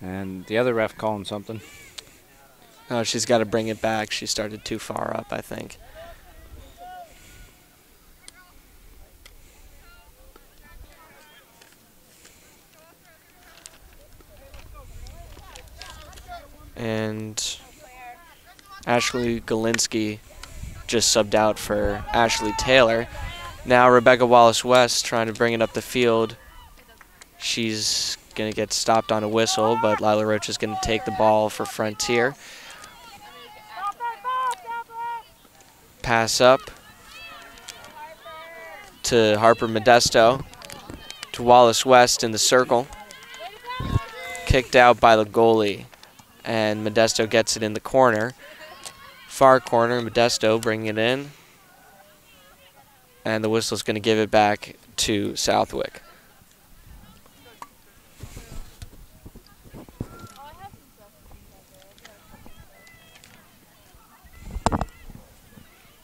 And the other ref calling something. Oh, she's got to bring it back. She started too far up, I think. And Ashley Galinsky just subbed out for Ashley Taylor. Now Rebecca Wallace West trying to bring it up the field. She's going to get stopped on a whistle, but Lila Roach is going to take the ball for Frontier. Pass up to Harper Modesto to Wallace West in the circle. Kicked out by the goalie, and Modesto gets it in the corner. Far corner, Modesto bringing it in. And the whistle's going to give it back to Southwick.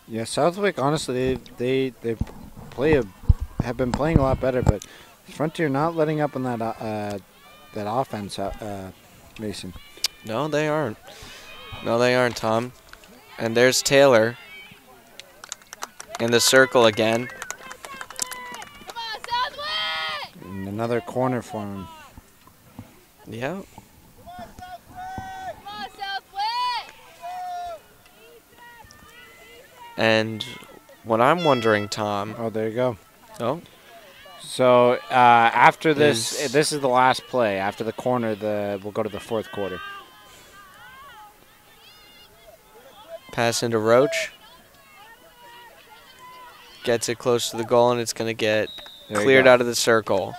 Yeah, Southwick. Honestly, they they, they play a, have been playing a lot better, but Frontier not letting up on that uh, that offense, uh, uh Mason. No, they aren't. No, they aren't, Tom. And there's Taylor in the circle again. And another corner for him. Yeah. And what I'm wondering, Tom. Oh, there you go. Oh, So uh, after this, Is- this is the last play. After the corner, the we'll go to the fourth quarter. Pass into Roach. Gets it close to the goal, and it's going to get There cleared out of the circle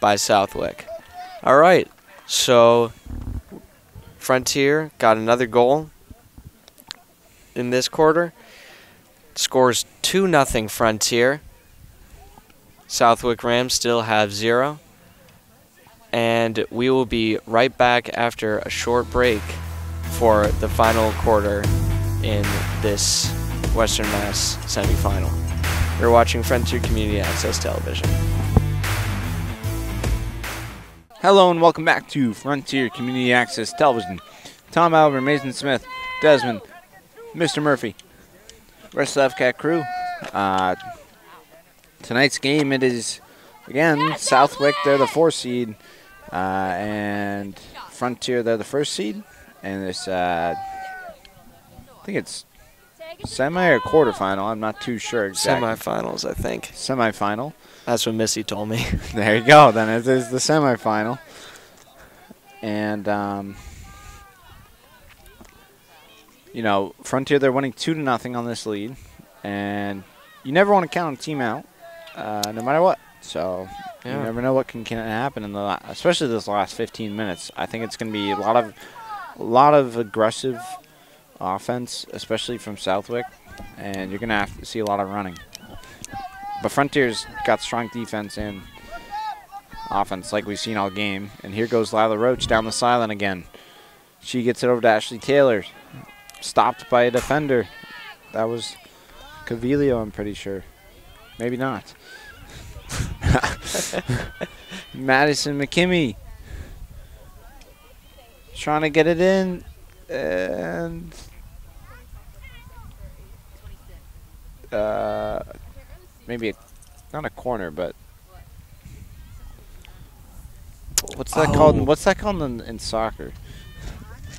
by Southwick. All right. So Frontier got another goal in this quarter. Scores 2 nothing Frontier. Southwick Rams still have 0. And we will be right back after a short break for the final quarter in this Western Mass semifinal. You're watching Frontier Community Access Television. Hello and welcome back to Frontier Community Access Television. Tom Albert, Mason Smith, Desmond, Mr. Murphy, rest of the FCAT crew. Uh, tonight's game, it is again Southwick. They're the four seed, uh, and Frontier they're the first seed. And it's uh, I think it's semi or quarterfinal. I'm not too sure exactly. Semifinals, I think. Semifinal. That's what Missy told me. There you go. Then it is the semifinal. And um, you know, Frontier they're winning two to nothing on this lead, and you never want to count a team out, uh, no matter what. So you never know what can, can happen in the la- especially this last 15 minutes. I think it's going to be a lot of a lot of aggressive offense, especially from Southwick, and you're going to have to see a lot of running. But Frontier's got strong defense and offense, like we've seen all game. And here goes Lila Roach down the sideline again. She gets it over to Ashley Taylor, stopped by a defender. That was Coviello, I'm pretty sure. Maybe not. Madison McKimmy trying to get it in, and uh, maybe a, not a corner, but what's that called? Oh. What's that called in, in soccer?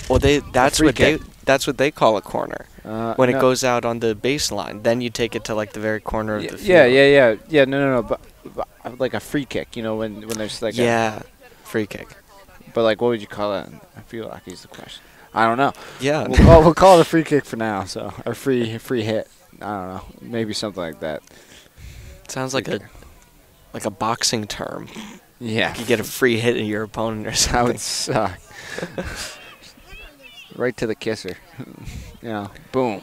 well, they that's what they that's what they call a corner. Uh, When it goes out on the baseline, then you take it to like the very corner of yeah, the field. yeah, yeah, yeah, yeah. No, no, no. But, but like a free kick, you know, when when there's like a, yeah, free kick. But like what would you call that? I feel like he's the question. I don't know. Yeah, We'll call we'll call it a free kick for now. So or free free hit. I don't know. Maybe something like that. sounds like a like a boxing term. Yeah. You get a free hit at your opponent or something. That would suck. right to the kisser. you know, boom.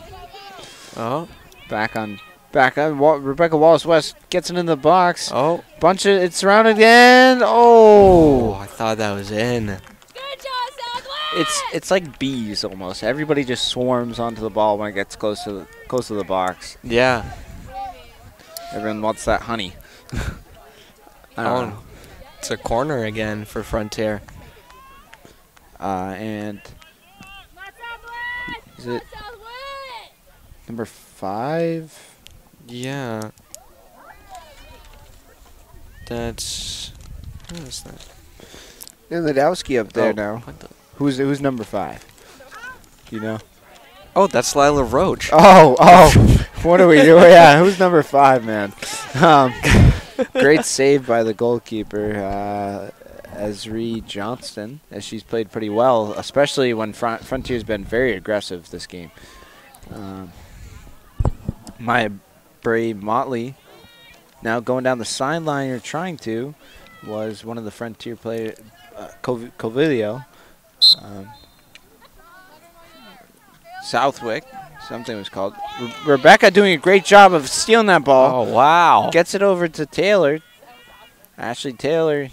Oh, Back on, back on. Wa- Rebecca Wallace West gets it in the box. oh, Bunch of it's surrounded again. oh! Oh, I thought that was in. it's it's like bees almost. Everybody just swarms onto the ball when it gets close to the close to the box. Yeah. Everyone wants that honey. I don't Oh, know. it's a corner again for Frontier. Uh, and is it number five? Yeah. That's. Who is that? And Ladowski up there Oh, now. the- Who's who's number five? You know? Oh, that's Lila Roach. Oh, oh. what are we doing? Yeah, who's number five, man? Um, great save by the goalkeeper, uh, Esri Johnston, as she's played pretty well, especially when front, Frontier's been very aggressive this game. Um, Maya Bray Motley, now going down the sideline or trying to, was one of the Frontier player, uh, Cov- Coviello. Um, Southwick, something was called. Re- Rebecca doing a great job of stealing that ball. Oh, wow. Gets it over to Taylor. Ashley Taylor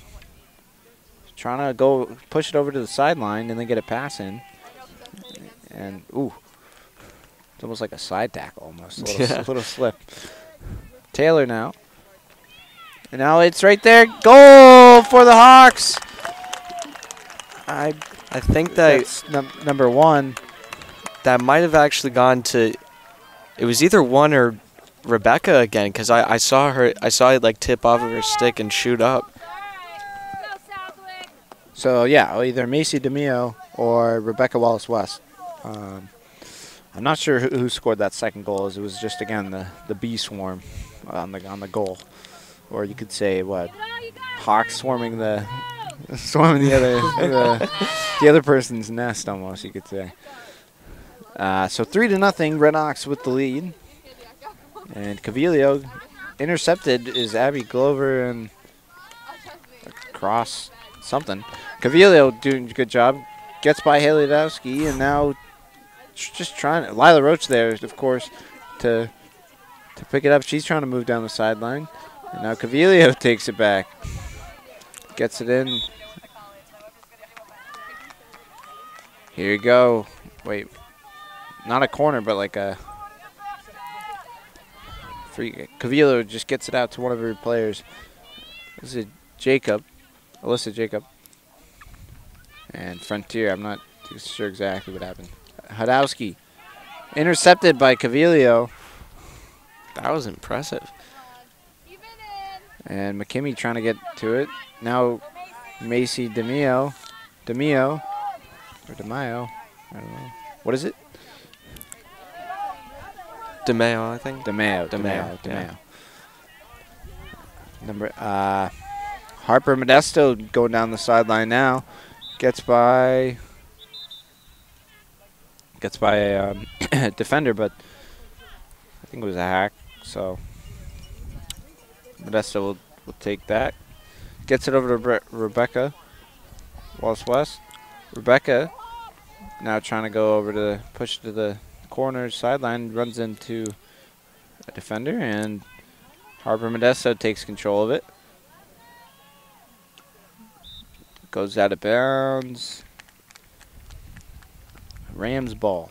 trying to go push it over to the sideline and then get a pass in. And ooh, It's almost like a side tackle, almost. A little, Yeah. little slip. Taylor now. And now it's right there. Goal for the Hawks. I I think that that's num- number one. that might have actually gone to. It was either one or Rebecca again, because I, I saw her. I saw it like tip off of her stick and shoot up. So yeah, either Macy DeMio or Rebecca Wallace West. Um, I'm not sure who, scored that second goal. As it was just again the the bee swarm on the on the goal, or you could say what hawks swarming the swarming the other the, the other person's nest almost you could say. Uh, so three to nothing, Red Hawks with the lead, and Coviello intercepted is Abby Grover and cross something. Coviello doing a good job. Gets by Haley Dowski and now just trying Lila Roach there, of course, to to pick it up. She's trying to move down the sideline. And now Coviello takes it back. Gets it in. Here you go. Wait. Not a corner, but like a free Coviello just gets it out to one of her players. This is Jacob. Alyssa Jacob. And Frontier, I'm not sure exactly what happened. Hadowski. Intercepted by Coviello. That was impressive. And McKimmy trying to get to it. Now Macy DeMio. DeMio. Or DeMio. I don't know. What is it? DeMeo, I think. DeMeo. DeMeo, DeMeo. yeah. Number uh Harper Modesto going down the sideline now. Gets by gets by a um, defender, but I think it was a hack, so Modesto will, will take that. Gets it over to Bre- Rebecca Wallace West. Rebecca now trying to go over to push to the corner sideline, runs into a defender, and Harper Modesto takes control of it. Goes out of bounds. Rams ball.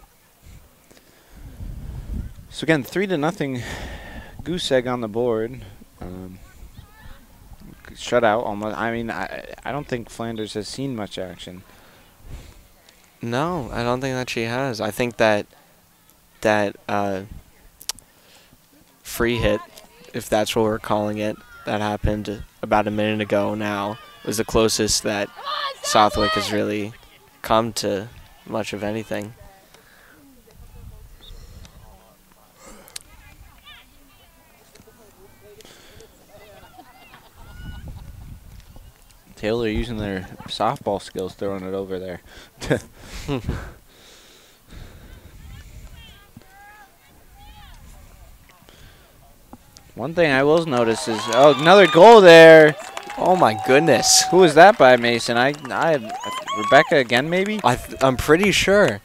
So again, three to nothing. Goose egg on the board. Um, shutout almost. I mean, I I don't think Flanders has seen much action. No, I don't think that she has. I think that that uh, free hit, if that's what we're calling it, that happened about a minute ago now, was the closest that Southwick has really come to much of anything. Taylor using their softball skills, throwing it over there. One thing I will notice is oh another goal there. Oh my goodness. Who was that by Mason? I I Rebecca again maybe. I, I'm pretty sure.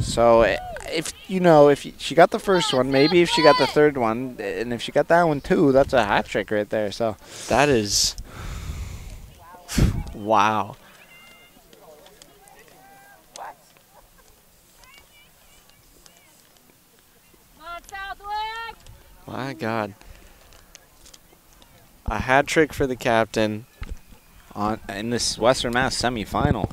So if you know if she got the first one, maybe if she got the third one, and if she got that one too, that's a hat trick right there. So That is. Wow. My God. A hat trick for the captain. on in this Western Mass semifinal,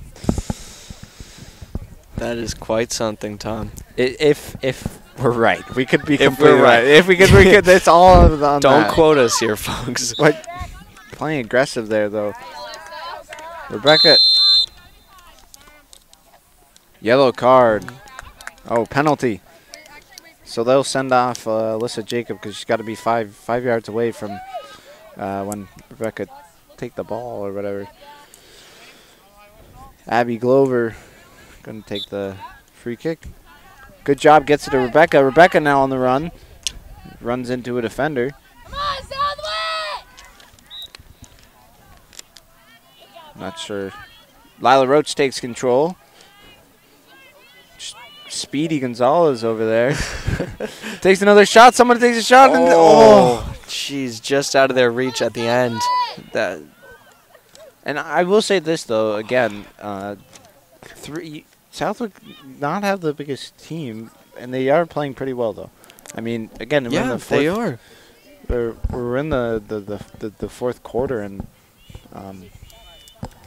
That is quite something, Tom. If if we're right, we could be If we're right. right. If we could, we could. That's all on the. Don't that. quote us here, folks. What? Playing aggressive there though. Rebecca. Yellow card. Oh, penalty. So they'll send off uh, Alyssa Jacob because she's got to be five five yards away from uh, when Rebecca take the ball or whatever. Abby Grover gonna take the free kick. Good job, gets it to Rebecca. Rebecca now on the run. Runs into a defender. Not sure. Lila Roach takes control. Speedy Gonzalez over there. takes another shot. Someone takes a shot. And oh. She's just out of their reach at the end. That. And I will say this though. Again, uh, three Southwick not have the biggest team. and they are playing pretty well though. I mean, again, we're in Yeah, the fourth, they are. We're, we're in the the, the, the, the fourth quarter, and um,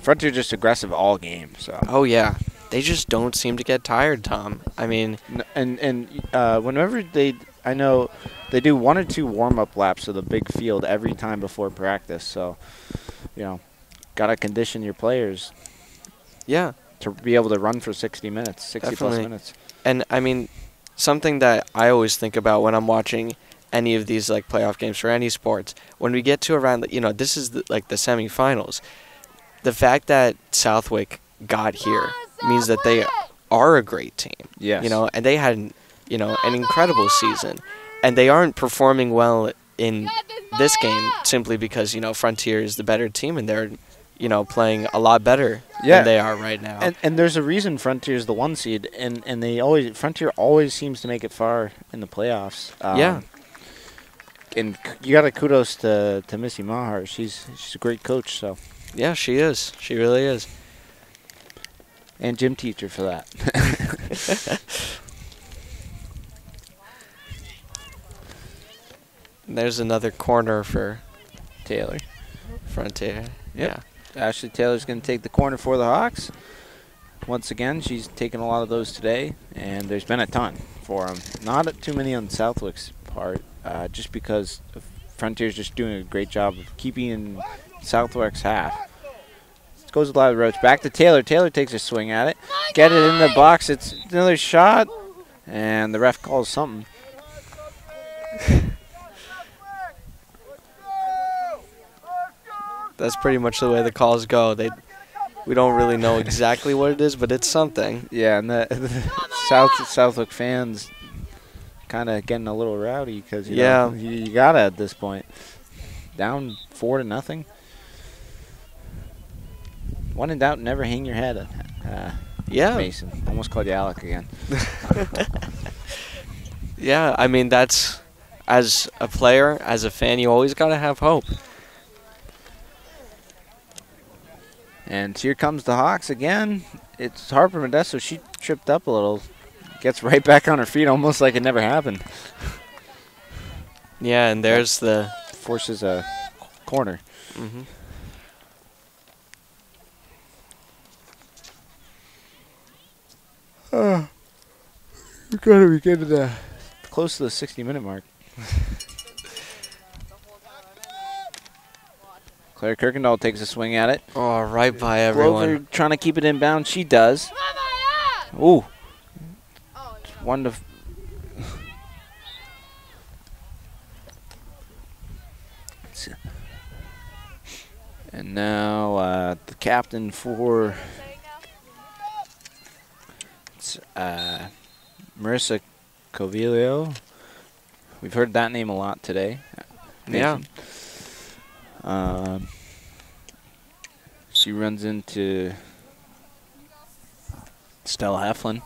Frontier just aggressive all game. So Oh yeah, they just don't seem to get tired, Tom. I mean, N- and and uh, whenever they, I know they do one or two warm up laps of the big field every time before practice. So, you know, gotta condition your players yeah, to be able to run for 60 minutes, 60 plus minutes. and I mean, something that I always think about when I'm watching any of these like playoff games for any sports, when we get to around, you know, this is the, like the semifinals. The fact that Southwick got here means that they are a great team. Yes. You know, and they had, you know, an incredible season, and they aren't performing well in this game simply because you know Frontier is the better team and they're, you know, playing a lot better Yeah. than they are right now. And, and there's a reason Frontier is the one seed, and, and they always Frontier always seems to make it far in the playoffs. Um, Yeah. And you got to kudos to, to Missy Maher. She's she's a great coach. So yeah, she is. She really is. and gym teacher for that. There's another corner for Taylor. Frontier. Yep. Ashley Taylor's going to take the corner for the Hawks. Once again, she's taken a lot of those today, and there's been a ton for them. Not too many on Southwick's part, uh, just because Frontier's just doing a great job of keeping in Southwick's half. Goes a lot of roach. Back to Taylor. Taylor takes a swing at it. Get it in the box. It's another shot, and the ref calls something. That's pretty much the way the calls go. They, we don't really know exactly what it is, but it's something. Yeah, and the, the South Southwick fans kind of getting a little rowdy because you Yeah. know, you, you gotta at this point down four to nothing. One in doubt, never hang your head. Uh, Yeah. Mason almost called you Alec again. Yeah, I mean that's as a player, as a fan, you always gotta have hope. And here comes the Hawks again. It's Harper Modesto. She tripped up a little, gets right back on her feet, almost like it never happened. Yeah, and there's the. Forces a corner. hmm Oh, we gotta be getting the close to the 60 minute mark. Claire Kirkendall takes a swing at it. Oh, right by everyone. Grover trying to keep it in bounds. She does. Ooh, one to. and now uh, the captain for uh, Marissa Coviello. We've heard that name a lot today. Yeah. Um, she runs into Stella Heflin.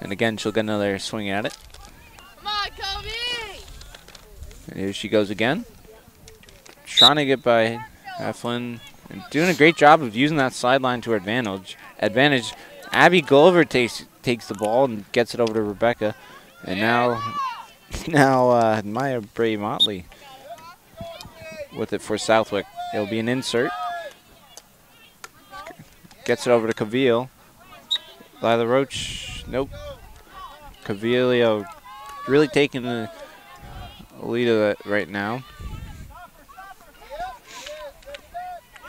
And again, she'll get another swing at it. Come on, Kobe! And here she goes again. Trying to get by Heflin. And doing a great job of using that sideline to her advantage. Advantage. Abby Grover takes takes the ball and gets it over to Rebecca. And now now uh, Maya Bray Motley with it for Southwick. It'll be an insert. Gets it over to Cavill. Lila Roach. Nope. Coviello really taking the lead of it right now.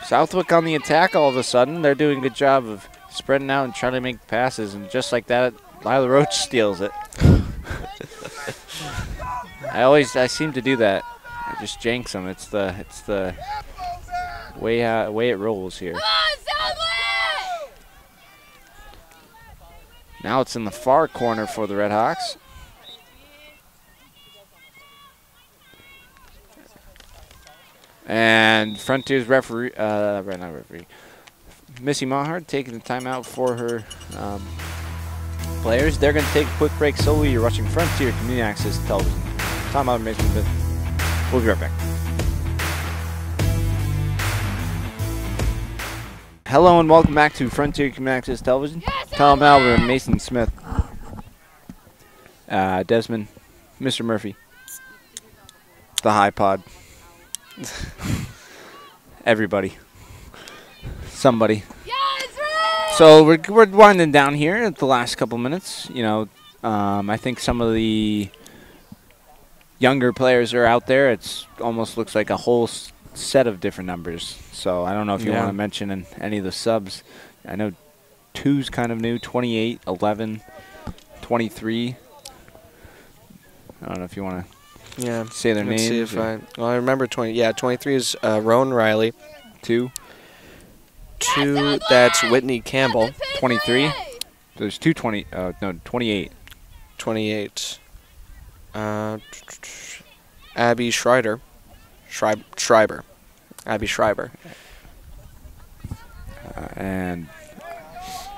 Southwick on the attack all of a sudden. They're doing a good job of spreading out and trying to make passes, and just like that, Lila Roach steals it. I always, I seem to do that. Just janks them. It's the, it's the way how, way it rolls here. On, Now it's in the far corner for the Red Hawks. And Frontiers referee, uh, right not referee, Missy Mahard taking the timeout for her um, players. They're going to take a quick break. So you're watching Frontier Community Access Television. Timeout, Mason. We'll be right back. Hello and welcome back to Frontier Community Access Television. Tom Albert and Mason Smith. Uh, Desmond, Mr. Murphy, the high pod. Everybody, somebody. Yes, So we're we're winding down here at the last couple minutes. You know, um, I think some of the younger players are out there. It's almost looks like a whole s- set of different numbers. So I don't know if you Yeah. want to mention in any of the subs. I know two's kind of new 28, 11, 23. I don't know if you want to Yeah. say their Let's names. see if I. Well, I remember 20. Yeah, 23 is uh, Rowan Riley. two, Two, that's Whitney Campbell. 23. There's two 20. Uh, no, 28. 28. Uh, Abby Schreider. Schreib- Schreiber. Abby Schreiber. Uh, and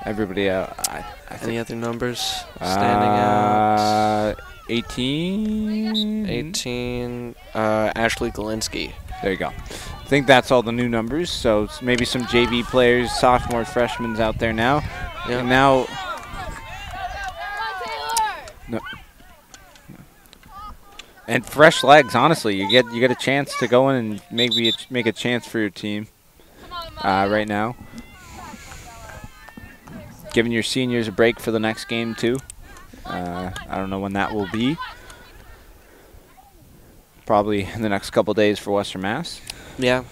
everybody else. I, I Any other numbers standing out? uh, 18. 18. Uh, Ashley Galinsky. There you go. I think that's all the new numbers. So maybe some JV players, sophomore, freshmen out there now. Yeah. And now, and fresh legs. Honestly, you get you get a chance to go in and maybe a, make a chance for your team uh, right now. Giving your seniors a break for the next game too. Uh, I don't know when that will be. Probably in the next couple days for Western Mass. Yeah.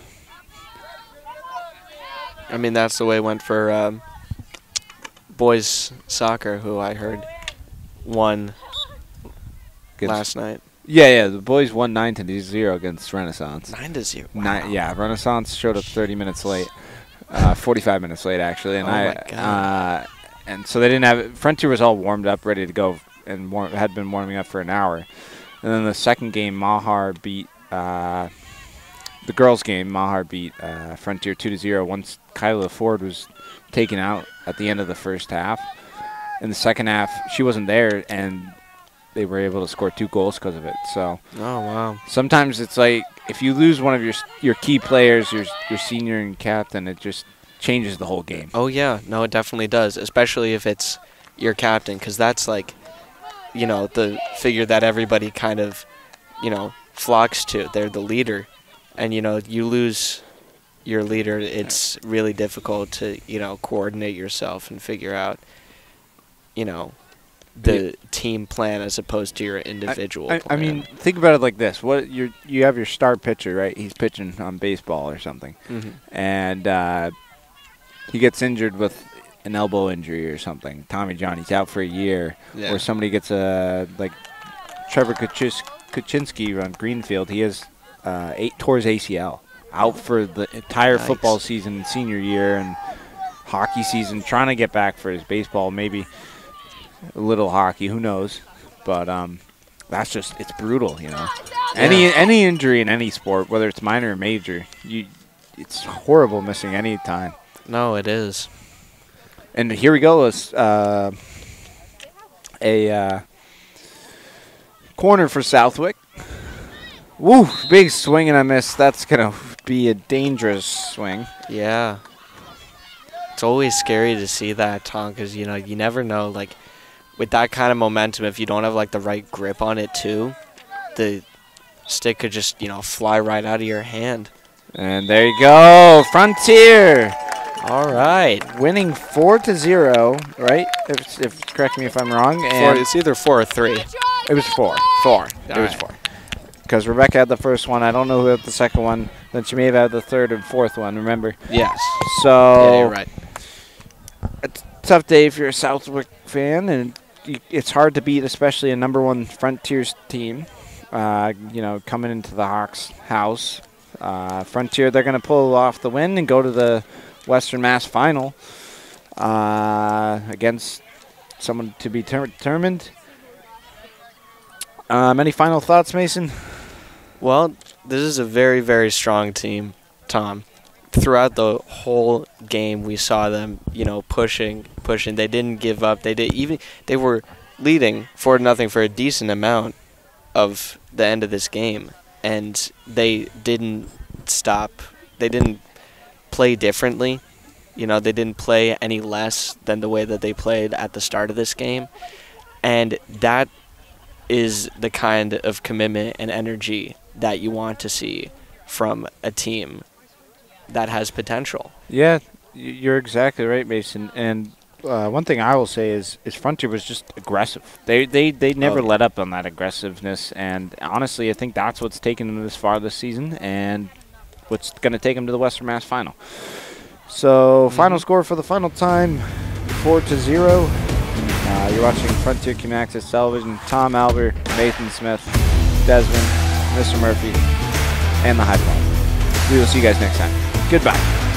I mean, that's the way it went for um, boys soccer, who I heard won last night. Yeah, yeah. The boys won nine to zero against Renaissance. Nine to zero. Nine, yeah, Renaissance showed up 30 minutes late, uh, 45 minutes late actually, and Oh I, God. Uh, and so they didn't have Frontier was all warmed up, ready to go, and war- had been warming up for an hour, and then the second game, Mahar beat uh, the girls' game. Mahar beat uh, Frontier two to zero. Once Kyla Ford was taken out at the end of the first half, in the second half she wasn't there, and they were able to score two goals because of it. So Oh wow. sometimes it's like if you lose one of your your key players, your your senior and captain, it just changes the whole game. Oh yeah, no, it definitely does, especially if it's your captain, because that's like, you know, the figure that everybody kind of, you know, flocks to. They're the leader, and you know, you lose your leader, it's really difficult to you know coordinate yourself and figure out, you know, the team plan as opposed to your individual. I, I plan. mean, think about it like this: what you you have your star pitcher, right? He's pitching on baseball or something, Mhm. and uh, he gets injured with an elbow injury or something. Tommy John, he's out for a year, Yeah. or somebody gets a like Trevor Kuchis- Kuczynski on Greenfield. He has uh, eight his ACL, out for the entire Yikes. football season, senior year, and hockey season. Trying to get back for his baseball, maybe little hockey. Who knows? But um, that's just it's brutal, you know. Any Yeah. any injury in any sport, whether it's minor or major, you it's horrible missing any time. no, it is. And here we go. It's, uh, a uh, corner for Southwick. Woo! Big swing and I miss. That's gonna be a dangerous swing. Yeah. It's always scary to see that, Tom, because, you know, you never know, like, with that kind of momentum, if you don't have, like, the right grip on it, too, the stick could just, you know, fly right out of your hand. And there you go, Frontier All right. winning four to zero. Right? If, if correct me if I'm wrong. Four, it's either four or three. it was four. Four. It was four. Because Rebecca had the first one. I don't know who had the second one. Then she may have had the third and fourth one. Remember? Yes. So yeah, you're right. it's a tough day if you're a Southwick fan, and it's hard to beat, especially a number one Frontiers team. Uh, you know, coming into the Hawks' house, uh, Frontier they're going to pull off the win and go to the Western Mass final uh, against someone to be ter- determined. Um, any final thoughts, Mason? Well, this is a very, very strong team, Tom. Throughout the whole game, we saw them, you know, pushing, pushing. They didn't give up. They did even. They were leading four to nothing for a decent amount of the end of this game, and they didn't stop. They didn't play differently. You know, they didn't play any less than the way that they played at the start of this game, and that is the kind of commitment and energy that you want to see from a team that has potential. Yeah, you're exactly right, Mason. And uh, one thing I will say is, is Frontier was just aggressive. They they they never Oh, let up on that aggressiveness. And honestly, I think that's what's taken them this far this season, and what's going to take them to the Western Mass final. So final score for the final time, four to zero. Uh, you're watching Frontier Community Access Television. Tom Albert, Nathan Smith, Desmond, Mr. Murphy, and the High Flyers. We will see you guys next time. Goodbye.